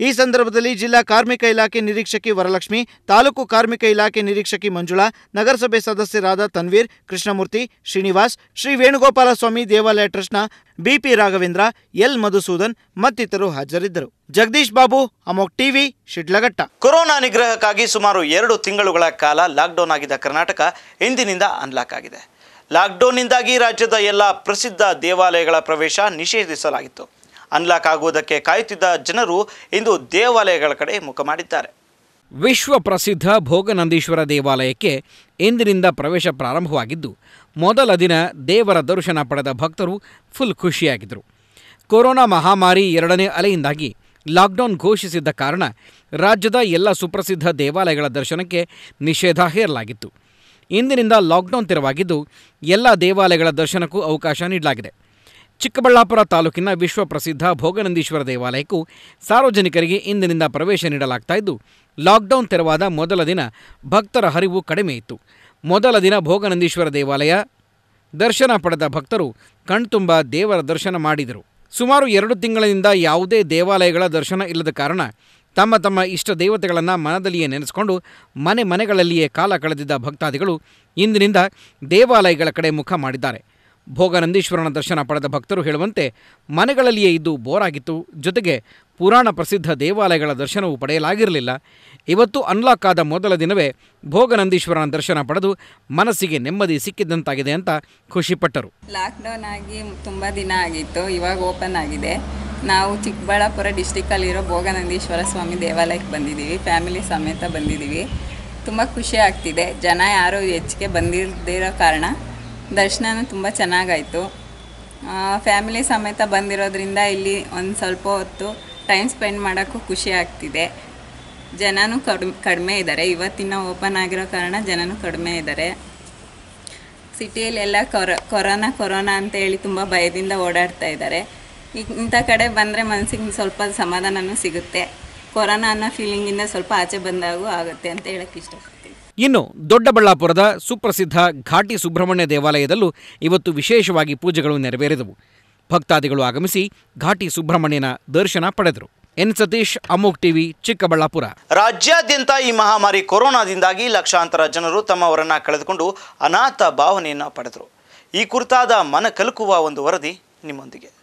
ಈ ಸಂದರ್ಭದಲ್ಲಿ ಜಿಲ್ಲಾ ಕಾರ್ಮಿಕ ಇಲಾಖೆ ನಿರೀಕ್ಷಕಿ ವರಲಕ್ಷ್ಮಿ, ತಾಲೂಕು ಕಾರ್ಮಿಕ ಇಲಾಖೆ ನಿರೀಕ್ಷಕಿ ಮಂಜುಳಾ, ನಗರಸಭೆ ಸದಸ್ಯರಾದ ತನ್ವೀರ್, ಕೃಷ್ಣಮೂರ್ತಿ, ಶ್ರೀನಿವಾಸ್, ಶ್ರೀ ವೇಣುಗೋಪಾಲ ಸ್ವಾಮಿ ದೇವಾಲಯ ಟ್ರಸ್ಟ್ನ ಬಿಪಿ ರಾಘವೇಂದ್ರ, ಎಲ್ ಮಧುಸೂದನ್ ಮತ್ತಿತರರು ಹಾಜರಿದ್ದರು. ಜಗದೀಶ್ ಬಾಬು, ಅಮೋಕ್ ಟಿವಿ, ಶಿಡ್ಲಘಟ್ಟ. ಕೊರೋನಾ ನಿಗ್ರಹಕ್ಕಾಗಿ ಸುಮಾರು ಎರಡು ತಿಂಗಳುಗಳ ಕಾಲ ಲಾಕ್ಡೌನ್ ಆಗಿದ್ದ ಕರ್ನಾಟಕ ಇಂದಿನಿಂದ ಅನ್ಲಾಕ್ ಆಗಿದೆ. ಲಾಕ್ಡೌನ್ನಿಂದಾಗಿ ರಾಜ್ಯದ ಎಲ್ಲ ಪ್ರಸಿದ್ಧ ದೇವಾಲಯಗಳ ಪ್ರವೇಶ ನಿಷೇಧಿಸಲಾಗಿತ್ತು. ಅನ್ಲಾಕ್ ಆಗುವುದಕ್ಕೆ ಕಾಯುತ್ತಿದ್ದ ಜನರು ಇಂದು ದೇವಾಲಯಗಳ ಕಡೆ ಮುಖ ಮಾಡಿದ್ದಾರೆ. ವಿಶ್ವ ಪ್ರಸಿದ್ಧ ಭೋಗನಂದೀಶ್ವರ ದೇವಾಲಯಕ್ಕೆ ಇಂದಿನಿಂದ ಪ್ರವೇಶ ಪ್ರಾರಂಭವಾಗಿದ್ದು, ಮೊದಲ ದಿನ ದೇವರ ದರ್ಶನ ಪಡೆದ ಭಕ್ತರು ಫುಲ್ ಖುಷಿಯಾಗಿದ್ದರು. ಕೊರೋನಾ ಮಹಾಮಾರಿ ಎರಡನೇ ಅಲೆಯಿಂದಾಗಿ ಲಾಕ್ಡೌನ್ ಘೋಷಿಸಿದ್ದ ಕಾರಣ ರಾಜ್ಯದ ಎಲ್ಲ ಸುಪ್ರಸಿದ್ಧ ದೇವಾಲಯಗಳ ದರ್ಶನಕ್ಕೆ ನಿಷೇಧ ಹೇರಲಾಗಿತ್ತು. ಇಂದಿನಿಂದ ಲಾಕ್ಡೌನ್ ತೆರವಾಗಿದ್ದು, ಎಲ್ಲ ದೇವಾಲಯಗಳ ದರ್ಶನಕ್ಕೂ ಅವಕಾಶ ನೀಡಲಾಗಿದೆ. ಚಿಕ್ಕಬಳ್ಳಾಪುರ ತಾಲೂಕಿನ ವಿಶ್ವ ಪ್ರಸಿದ್ಧ ಭೋಗನಂದೀಶ್ವರ ದೇವಾಲಯಕ್ಕೂ ಸಾರ್ವಜನಿಕರಿಗೆ ಇಂದಿನಿಂದ ಪ್ರವೇಶ ನೀಡಲಾಗ್ತಾ ಇದ್ದು, ಲಾಕ್ಡೌನ್ ತೆರವಾದ ಮೊದಲ ದಿನ ಭಕ್ತರ ಹರಿವು ಕಡಿಮೆ ಇತ್ತು. ಮೊದಲ ದಿನ ಭೋಗನಂದೀಶ್ವರ ದೇವಾಲಯ ದರ್ಶನ ಪಡೆದ ಭಕ್ತರು ಕಣ್ತುಂಬ ದೇವರ ದರ್ಶನ ಮಾಡಿದರು. ಸುಮಾರು ಎರಡು ತಿಂಗಳಿನಿಂದ ಯಾವುದೇ ದೇವಾಲಯಗಳ ದರ್ಶನ ಇಲ್ಲದ ಕಾರಣ ತಮ್ಮ ತಮ್ಮ ಇಷ್ಟ ದೇವತೆಗಳನ್ನು ಮನದಲ್ಲಿಯೇ ನೆನೆಸಿಕೊಂಡು ಮನೆ ಮನೆಗಳಲ್ಲಿಯೇ ಕಾಲ ಕಳೆದಿದ್ದ ಭಕ್ತಾದಿಗಳು ಇಂದಿನಿಂದ ದೇವಾಲಯಗಳ ಕಡೆ ಮುಖ ಮಾಡಿದ್ದಾರೆ. ಭೋಗನಂದೀಶ್ವರನ ದರ್ಶನ ಪಡೆದ ಭಕ್ತರು ಹೇಳುವಂತೆ ಮನೆಗಳಲ್ಲಿಯೇ ಇದ್ದು ಬೋರಾಗಿತ್ತು. ಜೊತೆಗೆ ಪುರಾಣ ಪ್ರಸಿದ್ಧ ದೇವಾಲಯಗಳ ದರ್ಶನವೂ ಪಡೆಯಲಾಗಿರಲಿಲ್ಲ. ಇವತ್ತು ಅನ್ಲಾಕ್ ಆದ ಮೊದಲ ದಿನವೇ ಭೋಗನಂದೀಶ್ವರನ ದರ್ಶನ ಪಡೆದು ಮನಸ್ಸಿಗೆ ನೆಮ್ಮದಿ ಸಿಕ್ಕಿದ್ದಂತಾಗಿದೆ ಅಂತ ಖುಷಿಪಟ್ಟರು. ಲಾಕ್ಡೌನ್ ಆಗಿ ತುಂಬ ದಿನ ಆಗಿತ್ತು. ಇವಾಗ ಓಪನ್ ಆಗಿದೆ. ನಾವು ಚಿಕ್ಕಬಳ್ಳಾಪುರ ಡಿಸ್ಟಿಕಲ್ಲಿರೋ ಭೋಗನಂದೀಶ್ವರ ಸ್ವಾಮಿ ದೇವಾಲಯಕ್ಕೆ ಬಂದಿದ್ದೀವಿ. ಫ್ಯಾಮಿಲಿ ಸಮೇತ ಬಂದಿದ್ದೀವಿ. ತುಂಬ ಖುಷಿ ಆಗ್ತಿದೆ. ಜನ ಯಾರೂ ಹೆಚ್ಚಿಗೆ ಬಂದಿರದಿರೋ ಕಾರಣ ದರ್ಶನನೂ ತುಂಬ ಚೆನ್ನಾಗಾಯಿತು. ಫ್ಯಾಮಿಲಿ ಸಮೇತ ಬಂದಿರೋದ್ರಿಂದ ಇಲ್ಲಿ ಒಂದು ಸ್ವಲ್ಪ ಹೊತ್ತು ಟೈಮ್ ಸ್ಪೆಂಡ್ ಮಾಡೋಕ್ಕೂ ಖುಷಿ ಆಗ್ತಿದೆ. ಜನನೂ ಕಡಿಮೆ ಕಡಿಮೆ ಇದ್ದಾರೆ ಇವತ್ತಿನ ಓಪನ್ ಆಗಿರೋ ಕಾರಣ ಜನನೂ ಕಡಿಮೆ ಇದ್ದಾರೆ ಸಿಟಿಯಲ್ಲೆಲ್ಲ ಕೊರ, ಕೊರೋನಾ ಕೊರೋನಾ ಅಂತ ಹೇಳಿ ತುಂಬ ಭಯದಿಂದ ಓಡಾಡ್ತಾ ಇದ್ದಾರೆ ಈಗ ಇಂಥ ಕಡೆ ಬಂದರೆ ಮನಸ್ಸಿಗೆ ಸ್ವಲ್ಪ ಸಮಾಧಾನನೂ ಸಿಗುತ್ತೆ. ಕೊರೋನಾ ಅನ್ನೋ ಫೀಲಿಂಗಿಂದ ಸ್ವಲ್ಪ ಆಚೆ ಬಂದಾಗೂ ಆಗುತ್ತೆ ಅಂತ ಹೇಳೋಕ್ಕೆ ಇಷ್ಟಪಡ್ತೀನಿ. ಇನ್ನು ದೊಡ್ಡಬಳ್ಳಾಪುರದ ಸುಪ್ರಸಿದ್ಧ ಘಾಟಿ ಸುಬ್ರಹ್ಮಣ್ಯ ದೇವಾಲಯದಲ್ಲೂ ಇವತ್ತು ವಿಶೇಷವಾಗಿ ಪೂಜೆಗಳು ನೆರವೇರಿದವು. ಭಕ್ತಾದಿಗಳು ಆಗಮಿಸಿ ಘಾಟಿ ಸುಬ್ರಹ್ಮಣ್ಯನ ದರ್ಶನ ಪಡೆದರು. ಎನ್ ಸತೀಶ್, ಅಮೋಕ್ ಟಿವಿ, ಚಿಕ್ಕಬಳ್ಳಾಪುರ. ರಾಜ್ಯಾದ್ಯಂತ ಈ ಮಹಾಮಾರಿ ಕೊರೋನಾದಿಂದಾಗಿ ಲಕ್ಷಾಂತರ ಜನರು ತಮ್ಮವರನ್ನ ಕಳೆದುಕೊಂಡು ಅನಾಥ ಭಾವನೆಯನ್ನು ಪಡೆದರು. ಈ ಕುರಿತಾದ ಮನ ಕಲಕುವ ಒಂದು ವರದಿ ನಿಮ್ಮೊಂದಿಗೆ.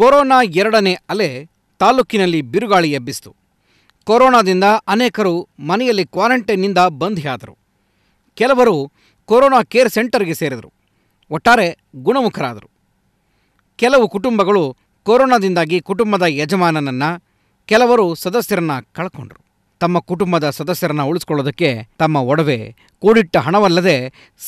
ಕೊರೋನಾ ಎರಡನೇ ಅಲೆ ತಾಲೂಕಿನಲ್ಲಿ ಬಿರುಗಾಳಿ ಎಬ್ಬಿಸಿತು. ಕೊರೋನಾದಿಂದ ಅನೇಕರು ಮನೆಯಲ್ಲಿ ಕ್ವಾರಂಟೈನ್ನಿಂದ ಬಂಧಿಯಾದರು. ಕೆಲವರು ಕೊರೋನಾ ಕೇರ್ ಸೆಂಟರ್ಗೆ ಸೇರಿದರು. ಒಟ್ಟಾರೆ ಗುಣಮುಖರಾದರು. ಕೆಲವು ಕುಟುಂಬಗಳು ಕೊರೋನಾದಿಂದಾಗಿ ಕುಟುಂಬದ ಯಜಮಾನನನ್ನು, ಕೆಲವರು ಸದಸ್ಯರನ್ನ ಕಳ್ಕೊಂಡ್ರು. ತಮ್ಮ ಕುಟುಂಬದ ಸದಸ್ಯರನ್ನ ಉಳಿಸ್ಕೊಳ್ಳೋದಕ್ಕೆ ತಮ್ಮ ಒಡವೆ ಕೂಡಿಟ್ಟ ಹಣವಲ್ಲದೆ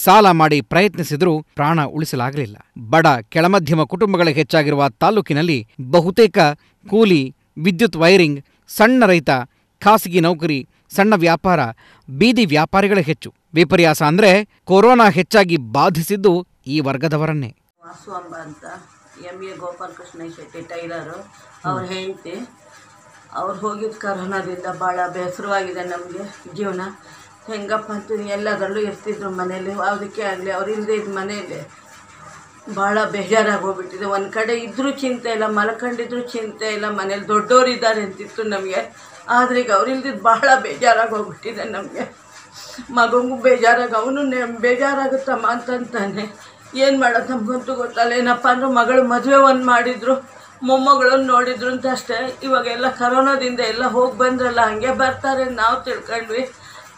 ಸಾಲ ಮಾಡಿ ಪ್ರಯತ್ನಿಸಿದರೂ ಪ್ರಾಣ ಉಳಿಸಲಾಗಲಿಲ್ಲ. ಬಡ ಕೆಳಮಧ್ಯಮ ಕುಟುಂಬಗಳಿಗೆ ಹೆಚ್ಚಾಗಿರುವ ತಾಲೂಕಿನಲ್ಲಿ ಬಹುತೇಕ ಕೂಲಿ ವಿದ್ಯುತ್ ವೈರಿಂಗ್ ಸಣ್ಣ ರೈತ ಖಾಸಗಿ ನೌಕರಿ ಸಣ್ಣ ವ್ಯಾಪಾರ ಬೀದಿ ವ್ಯಾಪಾರಿಗಳೇ ಹೆಚ್ಚು. ವಿಪರ್ಯಾಸ ಅಂದರೆ ಕೊರೋನಾ ಹೆಚ್ಚಾಗಿ ಬಾಧಿಸಿದ್ದು ಈ ವರ್ಗದವರನ್ನೇ. ಅಂತ M A Gopalakrishna Shetty tailor. ಅವ್ರ ಹೆಂಡತಿ. ಅವ್ರು ಹೋಗಿದ್ದ ಕರೋನಾದಿಂದ ಭಾಳ ಬೇಸರವಾಗಿದೆ ನಮಗೆ ಜೀವನ. ಹೆಂಗಪ್ಪ ಅಂತೀನಿ ಎಲ್ಲದರಲ್ಲೂ ಇರ್ತಿದ್ರು ಮನೇಲಿ ಅದಕ್ಕೆ ಆಗಲಿ ಅವ್ರು ಇಲ್ಲದೆ ಇದ್ದ ಮನೇಲಿ ಭಾಳ ಬೇಜಾರಾಗಿ ಹೋಗ್ಬಿಟ್ಟಿದೆ ಒಂದು ಕಡೆ ಇದ್ದರೂ ಚಿಂತೆ ಇಲ್ಲ, ಮಲ್ಕೊಂಡಿದ್ರು ಚಿಂತೆ ಇಲ್ಲ, ಮನೇಲಿ ದೊಡ್ಡೋರು ಇದ್ದಾರೆ ಅಂತಿತ್ತು ನಮಗೆ. ಆದರೆ ಈಗ ಅವ್ರು ಇಲ್ದಿದ್ದು ಭಾಳ ಬೇಜಾರಾಗಿ ಹೋಗ್ಬಿಟ್ಟಿದೆ ನಮಗೆ. ಮಗಂಗೂ ಬೇಜಾರಾಗಿ, ಅವನು ಬೇಜಾರಾಗುತ್ತಮ್ಮ ಅಂತಂತಾನೆ. ಏನು ಮಾಡೋದು ನಮಗಂತೂ ಗೊತ್ತಲ್ಲ ಏನಪ್ಪ ಅಂದ್ರೆ ಮಗಳು ಮದುವೆ ಒಂದು ಮಾಡಿದ್ರು. ಮೊಮ್ಮಗಳನ್ನು ನೋಡಿದ್ರು ಅಂತ ಅಷ್ಟೇ. ಇವಾಗೆಲ್ಲ ಕರೋನಾದಿಂದ ಎಲ್ಲ ಹೋಗಿ ಬಂದ್ರಲ್ಲ, ಹಂಗೆ ಬರ್ತಾರೆ ನಾವು ತಿಳ್ಕೊಂಡ್ವಿ.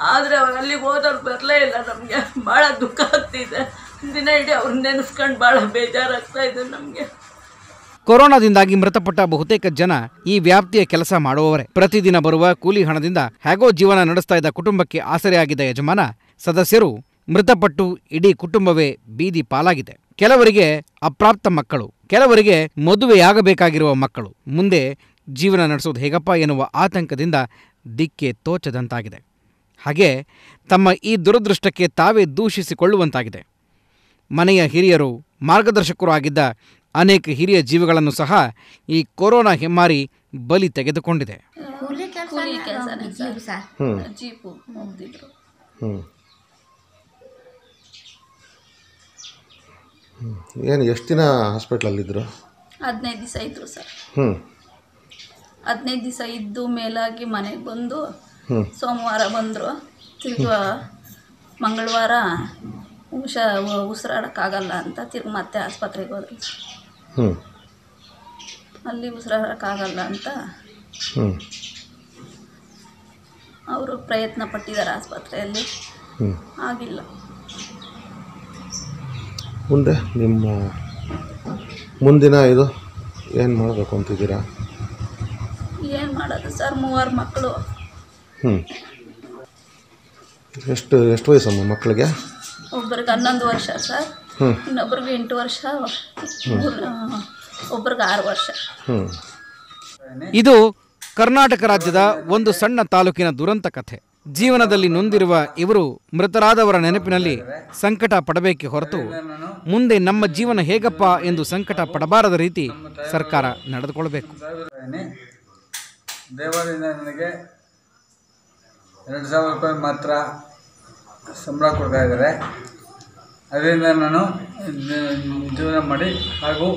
ಆದರೆ ಅವ್ರು ಅಲ್ಲಿಗೆ ಹೋದವ್ರು ಬರಲೇ ಇಲ್ಲ ನಮಗೆ. ಭಾಳ ದುಃಖ ಆಗ್ತಿದೆ. ದಿನ ಇಡೀ ಅವ್ರನ್ನ ನೆನೆಸ್ಕೊಂಡು ಭಾಳ ಬೇಜಾರಾಗ್ತಾ ಇದೆ ನಮಗೆ. ಕೊರೋನಾದಿಂದಾಗಿ ಮೃತಪಟ್ಟ ಬಹುತೇಕ ಜನ ಈ ವ್ಯಾಪ್ತಿಯ ಕೆಲಸ ಮಾಡುವವರೇ. ಪ್ರತಿದಿನ ಬರುವ ಕೂಲಿ ಹಣದಿಂದ ಹೇಗೋ ಜೀವನ ನಡೆಸ್ತಾ ಇದ್ದ ಕುಟುಂಬಕ್ಕೆ ಆಸರೆಯಾಗಿದ್ದ ಯಜಮಾನ, ಸದಸ್ಯರು ಮೃತಪಟ್ಟು ಇಡೀ ಕುಟುಂಬವೇ ಬೀದಿ ಪಾಲಾಗಿದೆ. ಕೆಲವರಿಗೆ ಅಪ್ರಾಪ್ತ ಮಕ್ಕಳು ಕೆಲವರಿಗೆ ಮದುವೆಯಾಗಬೇಕಾಗಿರುವ ಮಕ್ಕಳು. ಮುಂದೆ ಜೀವನ ನಡೆಸೋದು ಹೇಗಪ್ಪ ಎನ್ನುವ ಆತಂಕದಿಂದ ದಿಕ್ಕೆ ತೋಚದಂತಾಗಿದೆ. ಹಾಗೆ ತಮ್ಮ ಈ ದುರದೃಷ್ಟಕ್ಕೆ ತಾವೇ ದೂಷಿಸಿಕೊಳ್ಳುವಂತಾಗಿದೆ. ಮನೆಯ ಹಿರಿಯರು ಮಾರ್ಗದರ್ಶಕರು ಆಗಿದ್ದ ಅನೇಕ ಹಿರಿಯ ಜೀವಿಗಳನ್ನು ಸಹ ಈ ಕೊರೋನಾ ಹೆಮ್ಮಾರಿ ಬಲಿ ತೆಗೆದುಕೊಂಡಿದೆ ಕೂಲಿ ಕೂಲಿ ಕೆಲಸನೇ ಜೀಪ್ ಸರ್ ಹ್ಮ್. ಜೀಪು ಹೋಗ್ತಿದ್ರು ಹ್ಞೂ ಏನು ಎಷ್ಟು ದಿನ ಹಾಸ್ಪಿಟ್ಲಲ್ಲಿದ್ದರು ಹದಿನೈದು ದಿವಸ ಇದ್ದರು ಸರ್. ಹ್ಞೂ ಹದಿನೈದು ದಿವಸ ಇದ್ದು ಮೇಲಾಗಿ ಮನೆಗೆ ಬಂದು ಹ್ಞೂ ಸೋಮವಾರ ಬಂದರು. ತಿರ್ಗಿ ಮಂಗಳವಾರ ಹುಷಾ ಉಸಿರಾಡೋಕ್ಕಾಗಲ್ಲ ಅಂತ ತಿರ್ಗಿ ಮತ್ತೆ ಆಸ್ಪತ್ರೆಗೆ ಹೋದ್ರು. ಹ್ಞೂ ಅಲ್ಲಿ ಉಸಿರಾಡೋಕ್ಕಾಗಲ್ಲ ಅಂತ ಹ್ಞೂ ಅವರು ಪ್ರಯತ್ನ ಪಟ್ಟಿದ್ದಾರೆ ಆಸ್ಪತ್ರೆಯಲ್ಲಿ. ಹ್ಞೂ ಆಗಿಲ್ಲ. ಮುಂದೆ ನಿಮ್ಮ ಮುಂದಿನ ಇದು ಏನು ಮಾಡಬೇಕು ಅಂತಿದ್ದೀರಾ? ಏನು ಮಾಡೋದು ಸರ್? ಮೂವರು ಮಕ್ಕಳು. ಹ್ಞೂ ಎಷ್ಟು ಎಷ್ಟು ವಯಸ್ಸಮ್ಮ ಮಕ್ಕಳಿಗೆ? ಒಬ್ಬರಿಗೆ ಹನ್ನೊಂದು ವರ್ಷ ಸರ್. ಹ್ಞೂ ಇನ್ನೊಬ್ರಿಗೆ ಎಂಟು ವರ್ಷ. ಒಬ್ರಿಗೆ ಆರು ವರ್ಷ. ಹ್ಞೂ ಇದು ಕರ್ನಾಟಕ ರಾಜ್ಯದ ಒಂದು ಸಣ್ಣ ತಾಲೂಕಿನ ದುರಂತ ಕಥೆ. ಜೀವನದಲ್ಲಿ ನೊಂದಿರುವ ಇವರು ಮೃತರಾದವರ ನೆನಪಿನಲ್ಲಿ ಸಂಕಟ ಪಡಬೇಕೆ ಹೊರತು ಮುಂದೆ ನಮ್ಮ ಜೀವನ ಹೇಗಪ್ಪ ಎಂದು ಸಂಕಟ ಪಡಬಾರದ ರೀತಿ ಸರ್ಕಾರ ನಡೆದುಕೊಳ್ಳಬೇಕು. ದೇವರಿಂದ ನನಗೆ ಎರಡು ಸಾವಿರ ರೂಪಾಯಿ ಮಾತ್ರ ಸಂಬಳ ಕೊಡ್ತಾ ಇದ್ದಾರೆ. ಅದರಿಂದ ನಾನು ಜೀವನ ಮಾಡಿ ಹಾಗೂ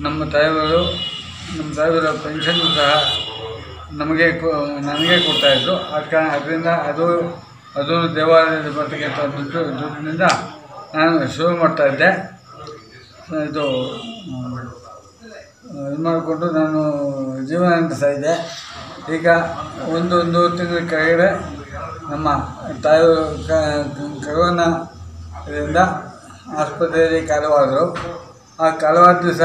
ನಮ್ಮ ತಾಯಿಯವರು ನಮ್ಮ ತಾಯಿಯವರ ಪೆನ್ಷನ್ ಸಹ ನಮಗೆ ನನಗೆ ಕೊಡ್ತಾಯಿದ್ರು ಆದ ಕಾರಣ ಅದರಿಂದ ಅದು ಅದು ದೇವಾಲಯದ ಬರ್ತಕ್ಕಂಥ ದುಡ್ಡು, ದುಡ್ಡಿನಿಂದ ನಾನು ಶುರು ಮಾಡ್ತಾಯಿದ್ದೆ ಇದು ಇದು ಮಾಡಿಕೊಂಡು ನಾನು ಜೀವನ ನಡೆಸ್ತಾ ಇದ್ದೆ. ಈಗ ಒಂದೊಂದು ಒಂದು ತಿಂಗಳ ಕೆಳಗಡೆ ನಮ್ಮ ತಾಯಿ ಕರೋನಾ ಇದರಿಂದ ಆಸ್ಪತ್ರೆಯಲ್ಲಿ ಕಾಲವಾದರು. ಆ ಕಾಲವಾದ ದಿವಸ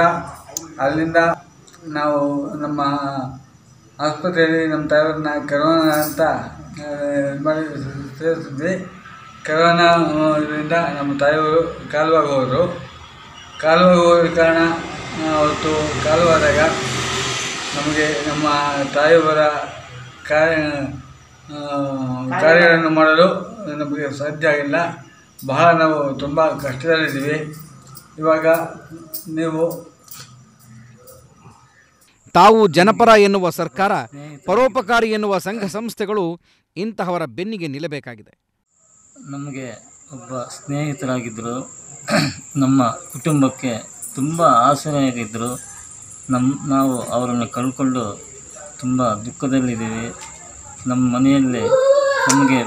ಅಲ್ಲಿಂದ ನಾವು ನಮ್ಮ ಆಸ್ಪತ್ರೆಯಲ್ಲಿ ನಮ್ಮ ತಾಯಿಯವ್ರನ್ನ ಕರೋನಾ ಅಂತ ಮಾಡಿ ಸೇರಿಸಿದ್ವಿ ಕರೋನಾ ಇದರಿಂದ ನಮ್ಮ ತಾಯಿಯವರು ಕಾಲುವಾಗಿ ಹೋದರು ಕಾಲುವಾಗಿ ಕಾರಣ ಅವತ್ತು ಕಾಲುವಾದಾಗ ನಮಗೆ ನಮ್ಮ ತಾಯಿಯವರ ಕಾರ್ಯ ಕಾರ್ಯಗಳನ್ನು ಮಾಡಲು ನಮಗೆ ಸಾಧ್ಯ ಆಗಿಲ್ಲ. ಬಹಳ ನಾವು ತುಂಬ ಕಷ್ಟದಲ್ಲಿದ್ದೀವಿ. ಇವಾಗ ನೀವು ತಾವು ಜನಪರ ಎನ್ನುವ ಸರ್ಕಾರ, ಪರೋಪಕಾರಿ ಎನ್ನುವ ಸಂಘ ಸಂಸ್ಥೆಗಳು ಇಂತಹವರ ಬೆನ್ನಿಗೆ ನಿಲ್ಲಬೇಕಾಗಿದೆ. ನಮಗೆ ಒಬ್ಬ ಸ್ನೇಹಿತರಾಗಿದ್ದರು ನಮ್ಮ ಕುಟುಂಬಕ್ಕೆ ತುಂಬ ಆಸರೆಯಾಗಿದ್ದರು ನಮ್ಮ ನಾವು ಅವರನ್ನು ಕಳ್ಕೊಂಡು ತುಂಬ ದುಃಖದಲ್ಲಿದ್ದೀವಿ. ನಮ್ಮ ಮನೆಯಲ್ಲಿ ನಮಗೆ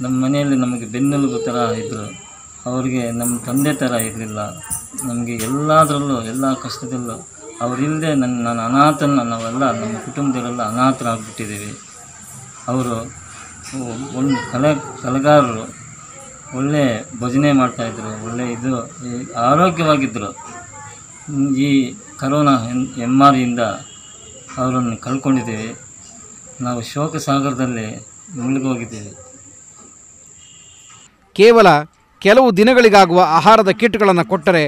ನಮ್ಮ ಮನೆಯಲ್ಲಿ ನಮಗೆ ಬೆನ್ನೆಲುಬು ಥರ ಇದ್ದರು ಅವರಿಗೆ ನಮ್ಮ ತಂದೆ ಥರ ಇರಲಿಲ್ಲ. ನಮಗೆ ಎಲ್ಲದರಲ್ಲೂ, ಎಲ್ಲ ಕಷ್ಟದಲ್ಲೂ ಅವರಿಲ್ಲದೆ ನನ್ನ ನಾನು ಅನಾಥನ ನಾವೆಲ್ಲ ನಮ್ಮ ಕುಟುಂಬದವರೆಲ್ಲ ಅನಾಥರಾಗ್ಬಿಟ್ಟಿದ್ದೀವಿ. ಅವರು ಒಂದು ಕಲೆ ಕಲೆಗಾರರು. ಒಳ್ಳೆ ಭಜನೆ ಮಾಡ್ತಾಯಿದ್ರು ಒಳ್ಳೆ ಇದು ಆರೋಗ್ಯವಾಗಿದ್ದರು ಈ ಕರೋನಾ ಎಂ ಆರ್ ಇಂದ ಅವರನ್ನು ಕಳ್ಕೊಂಡಿದ್ದೀವಿ. ನಾವು ಶೋಕ ಸಾಗರದಲ್ಲಿ ಮುಳುಗೋಗಿದ್ದೀವಿ. ಕೇವಲ ಕೆಲವು ದಿನಗಳಿಗಾಗುವ ಆಹಾರದ ಕಿಟ್ಗಳನ್ನು ಕೊಟ್ಟರೆ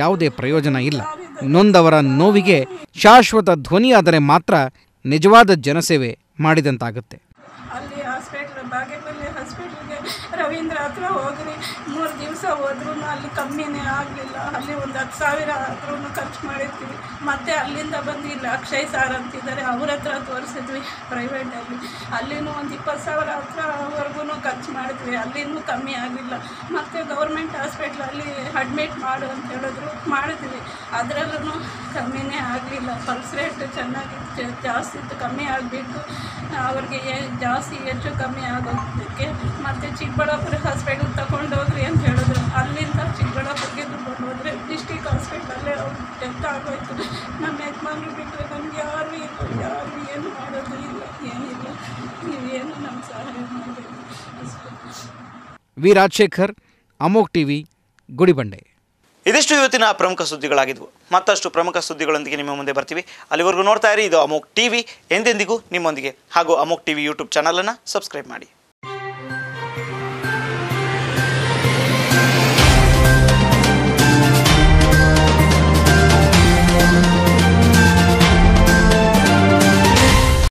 ಯಾವುದೇ ಪ್ರಯೋಜನ ಇಲ್ಲ. ನೊಂದವರ ನೋವಿಗೆ ಶಾಶ್ವತ ಧ್ವನಿಯಾದರೆ ಮಾತ್ರ ನಿಜವಾದ ಜನಸೇವೆ ಮಾಡಿದಂತಾಗುತ್ತೆ. ಅಲ್ಲಿ ಹಾಸ್ಪಿಟ್ಲ್ ಬಾಗೇಪಲ್ಲಿ ಹಾಸ್ಪಿಟ್ಲ್ಗೆ ರವೀಂದ್ರ ಹತ್ರ ಮೂರು ದಿವಸ ಹೋದ್ರೂ ಅಲ್ಲಿ ಕಮ್ಮಿನೇ ಆಗಲಿಲ್ಲ. ಅಲ್ಲಿ ಒಂದು ಹತ್ತು ಸಾವಿರ ಆದ್ರೂ ಖರ್ಚು ಮಾಡಿರ್ತೀವಿ. ಮತ್ತೆ ಅಲ್ಲಿಂದ ಬಂದು ಇಲ್ಲಿ ಅಕ್ಷಯ್ ಸಾರ್ ಅಂತಿದ್ದಾರೆ. ಅವ್ರ ಹತ್ರ ತೋರಿಸಿದ್ವಿ ಪ್ರೈವೇಟಲ್ಲಿ ಅಲ್ಲಿನೂ ಒಂದು ಇಪ್ಪತ್ತು ಸಾವಿರ ಹತ್ರವರೆಗೂ ಖರ್ಚು ಮಾಡಿದ್ವಿ. ಅಲ್ಲಿನೂ ಕಮ್ಮಿ ಆಗಲಿಲ್ಲ. ಮತ್ತು ಗೌರ್ಮೆಂಟ್ ಹಾಸ್ಪಿಟ್ಲಲ್ಲಿ ಅಡ್ಮಿಟ್ ಮಾಡು ಅಂತ ಹೇಳಿದ್ರು. ಮಾಡಿದ್ವಿ. ಅದರಲ್ಲೂ ಕಮ್ಮಿನೇ ಆಗಲಿಲ್ಲ. ಪಲ್ಸ್ ರೇಟ್ ಚೆನ್ನಾಗಿ ಜಾಸ್ತಿ ಇತ್ತು, ಕಮ್ಮಿ ಆಗಬೇಕು ಅವ್ರಿಗೆ ಜಾಸ್ತಿ ಹೆಚ್ಚು ಕಮ್ಮಿ ಆಗೋದಕ್ಕೆ ಮತ್ತು ಚಿಕ್ಕಬಳ್ಳಾಪುರ ಹಾಸ್ಪಿಟಲ್ ತಗೊಂಡೋಗ್ರಿ ಅಂತ ಹೇಳಿದ್ರು. ಅಲ್ಲಿಂದ ಚಿಕ್ಕಬಳ್ಳಾಪುರಿಗೆ ದುಡ್ಡು ಹೋದರೆ ಡಿಸ್ಟಿಕ್ ಹಾಸ್ಪಿಟಲಲ್ಲೇ ಅವ್ರು ಡೆತ್ ಆಗೋಯ್ತು. ನಮ್ಮ ಯಜಮಾನ್ರು ಬಿಟ್ಟರೆ ನಮ್ಗೆ ಯಾರು ಇಲ್ಲ, ಯಾರು ಏನು ಮಾಡೋದು ಇಲ್ಲ, ಏನಿಲ್ಲ. ನೀವೇನು ನಮ್ಮ ಸಹಾಯ ಮಾಡಬೇಕು. ವಿ ರಾಜಶೇಖರ್ ಅಮೋಕ್ ಟಿವಿ, ಗುಡಿಬಂಡೆ. ಇದಿಷ್ಟು ಇವತ್ತಿನ ಪ್ರಮುಖ ಸುದ್ದಿಗಳಾಗಿದ್ವು. ಮತ್ತಷ್ಟು ಪ್ರಮುಖ ಸುದ್ದಿಗಳೊಂದಿಗೆ ನಿಮ್ಮ ಮುಂದೆ ಬರ್ತೀವಿ. ಅಲ್ಲಿವರೆಗೂ ನೋಡ್ತಾ ಇರಿ, ಇದು ಅಮೋಕ್ ಟಿವಿ. ಎಂದೆಂದಿಗೂ ನಿಮ್ಮೊಂದಿಗೆ ಹಾಗೂ ಅಮೋಕ್ ಟಿವಿ ಯೂಟ್ಯೂಬ್ ಚಾನಲನ್ನು ಸಬ್ಸ್ಕ್ರೈಬ್ ಮಾಡಿ.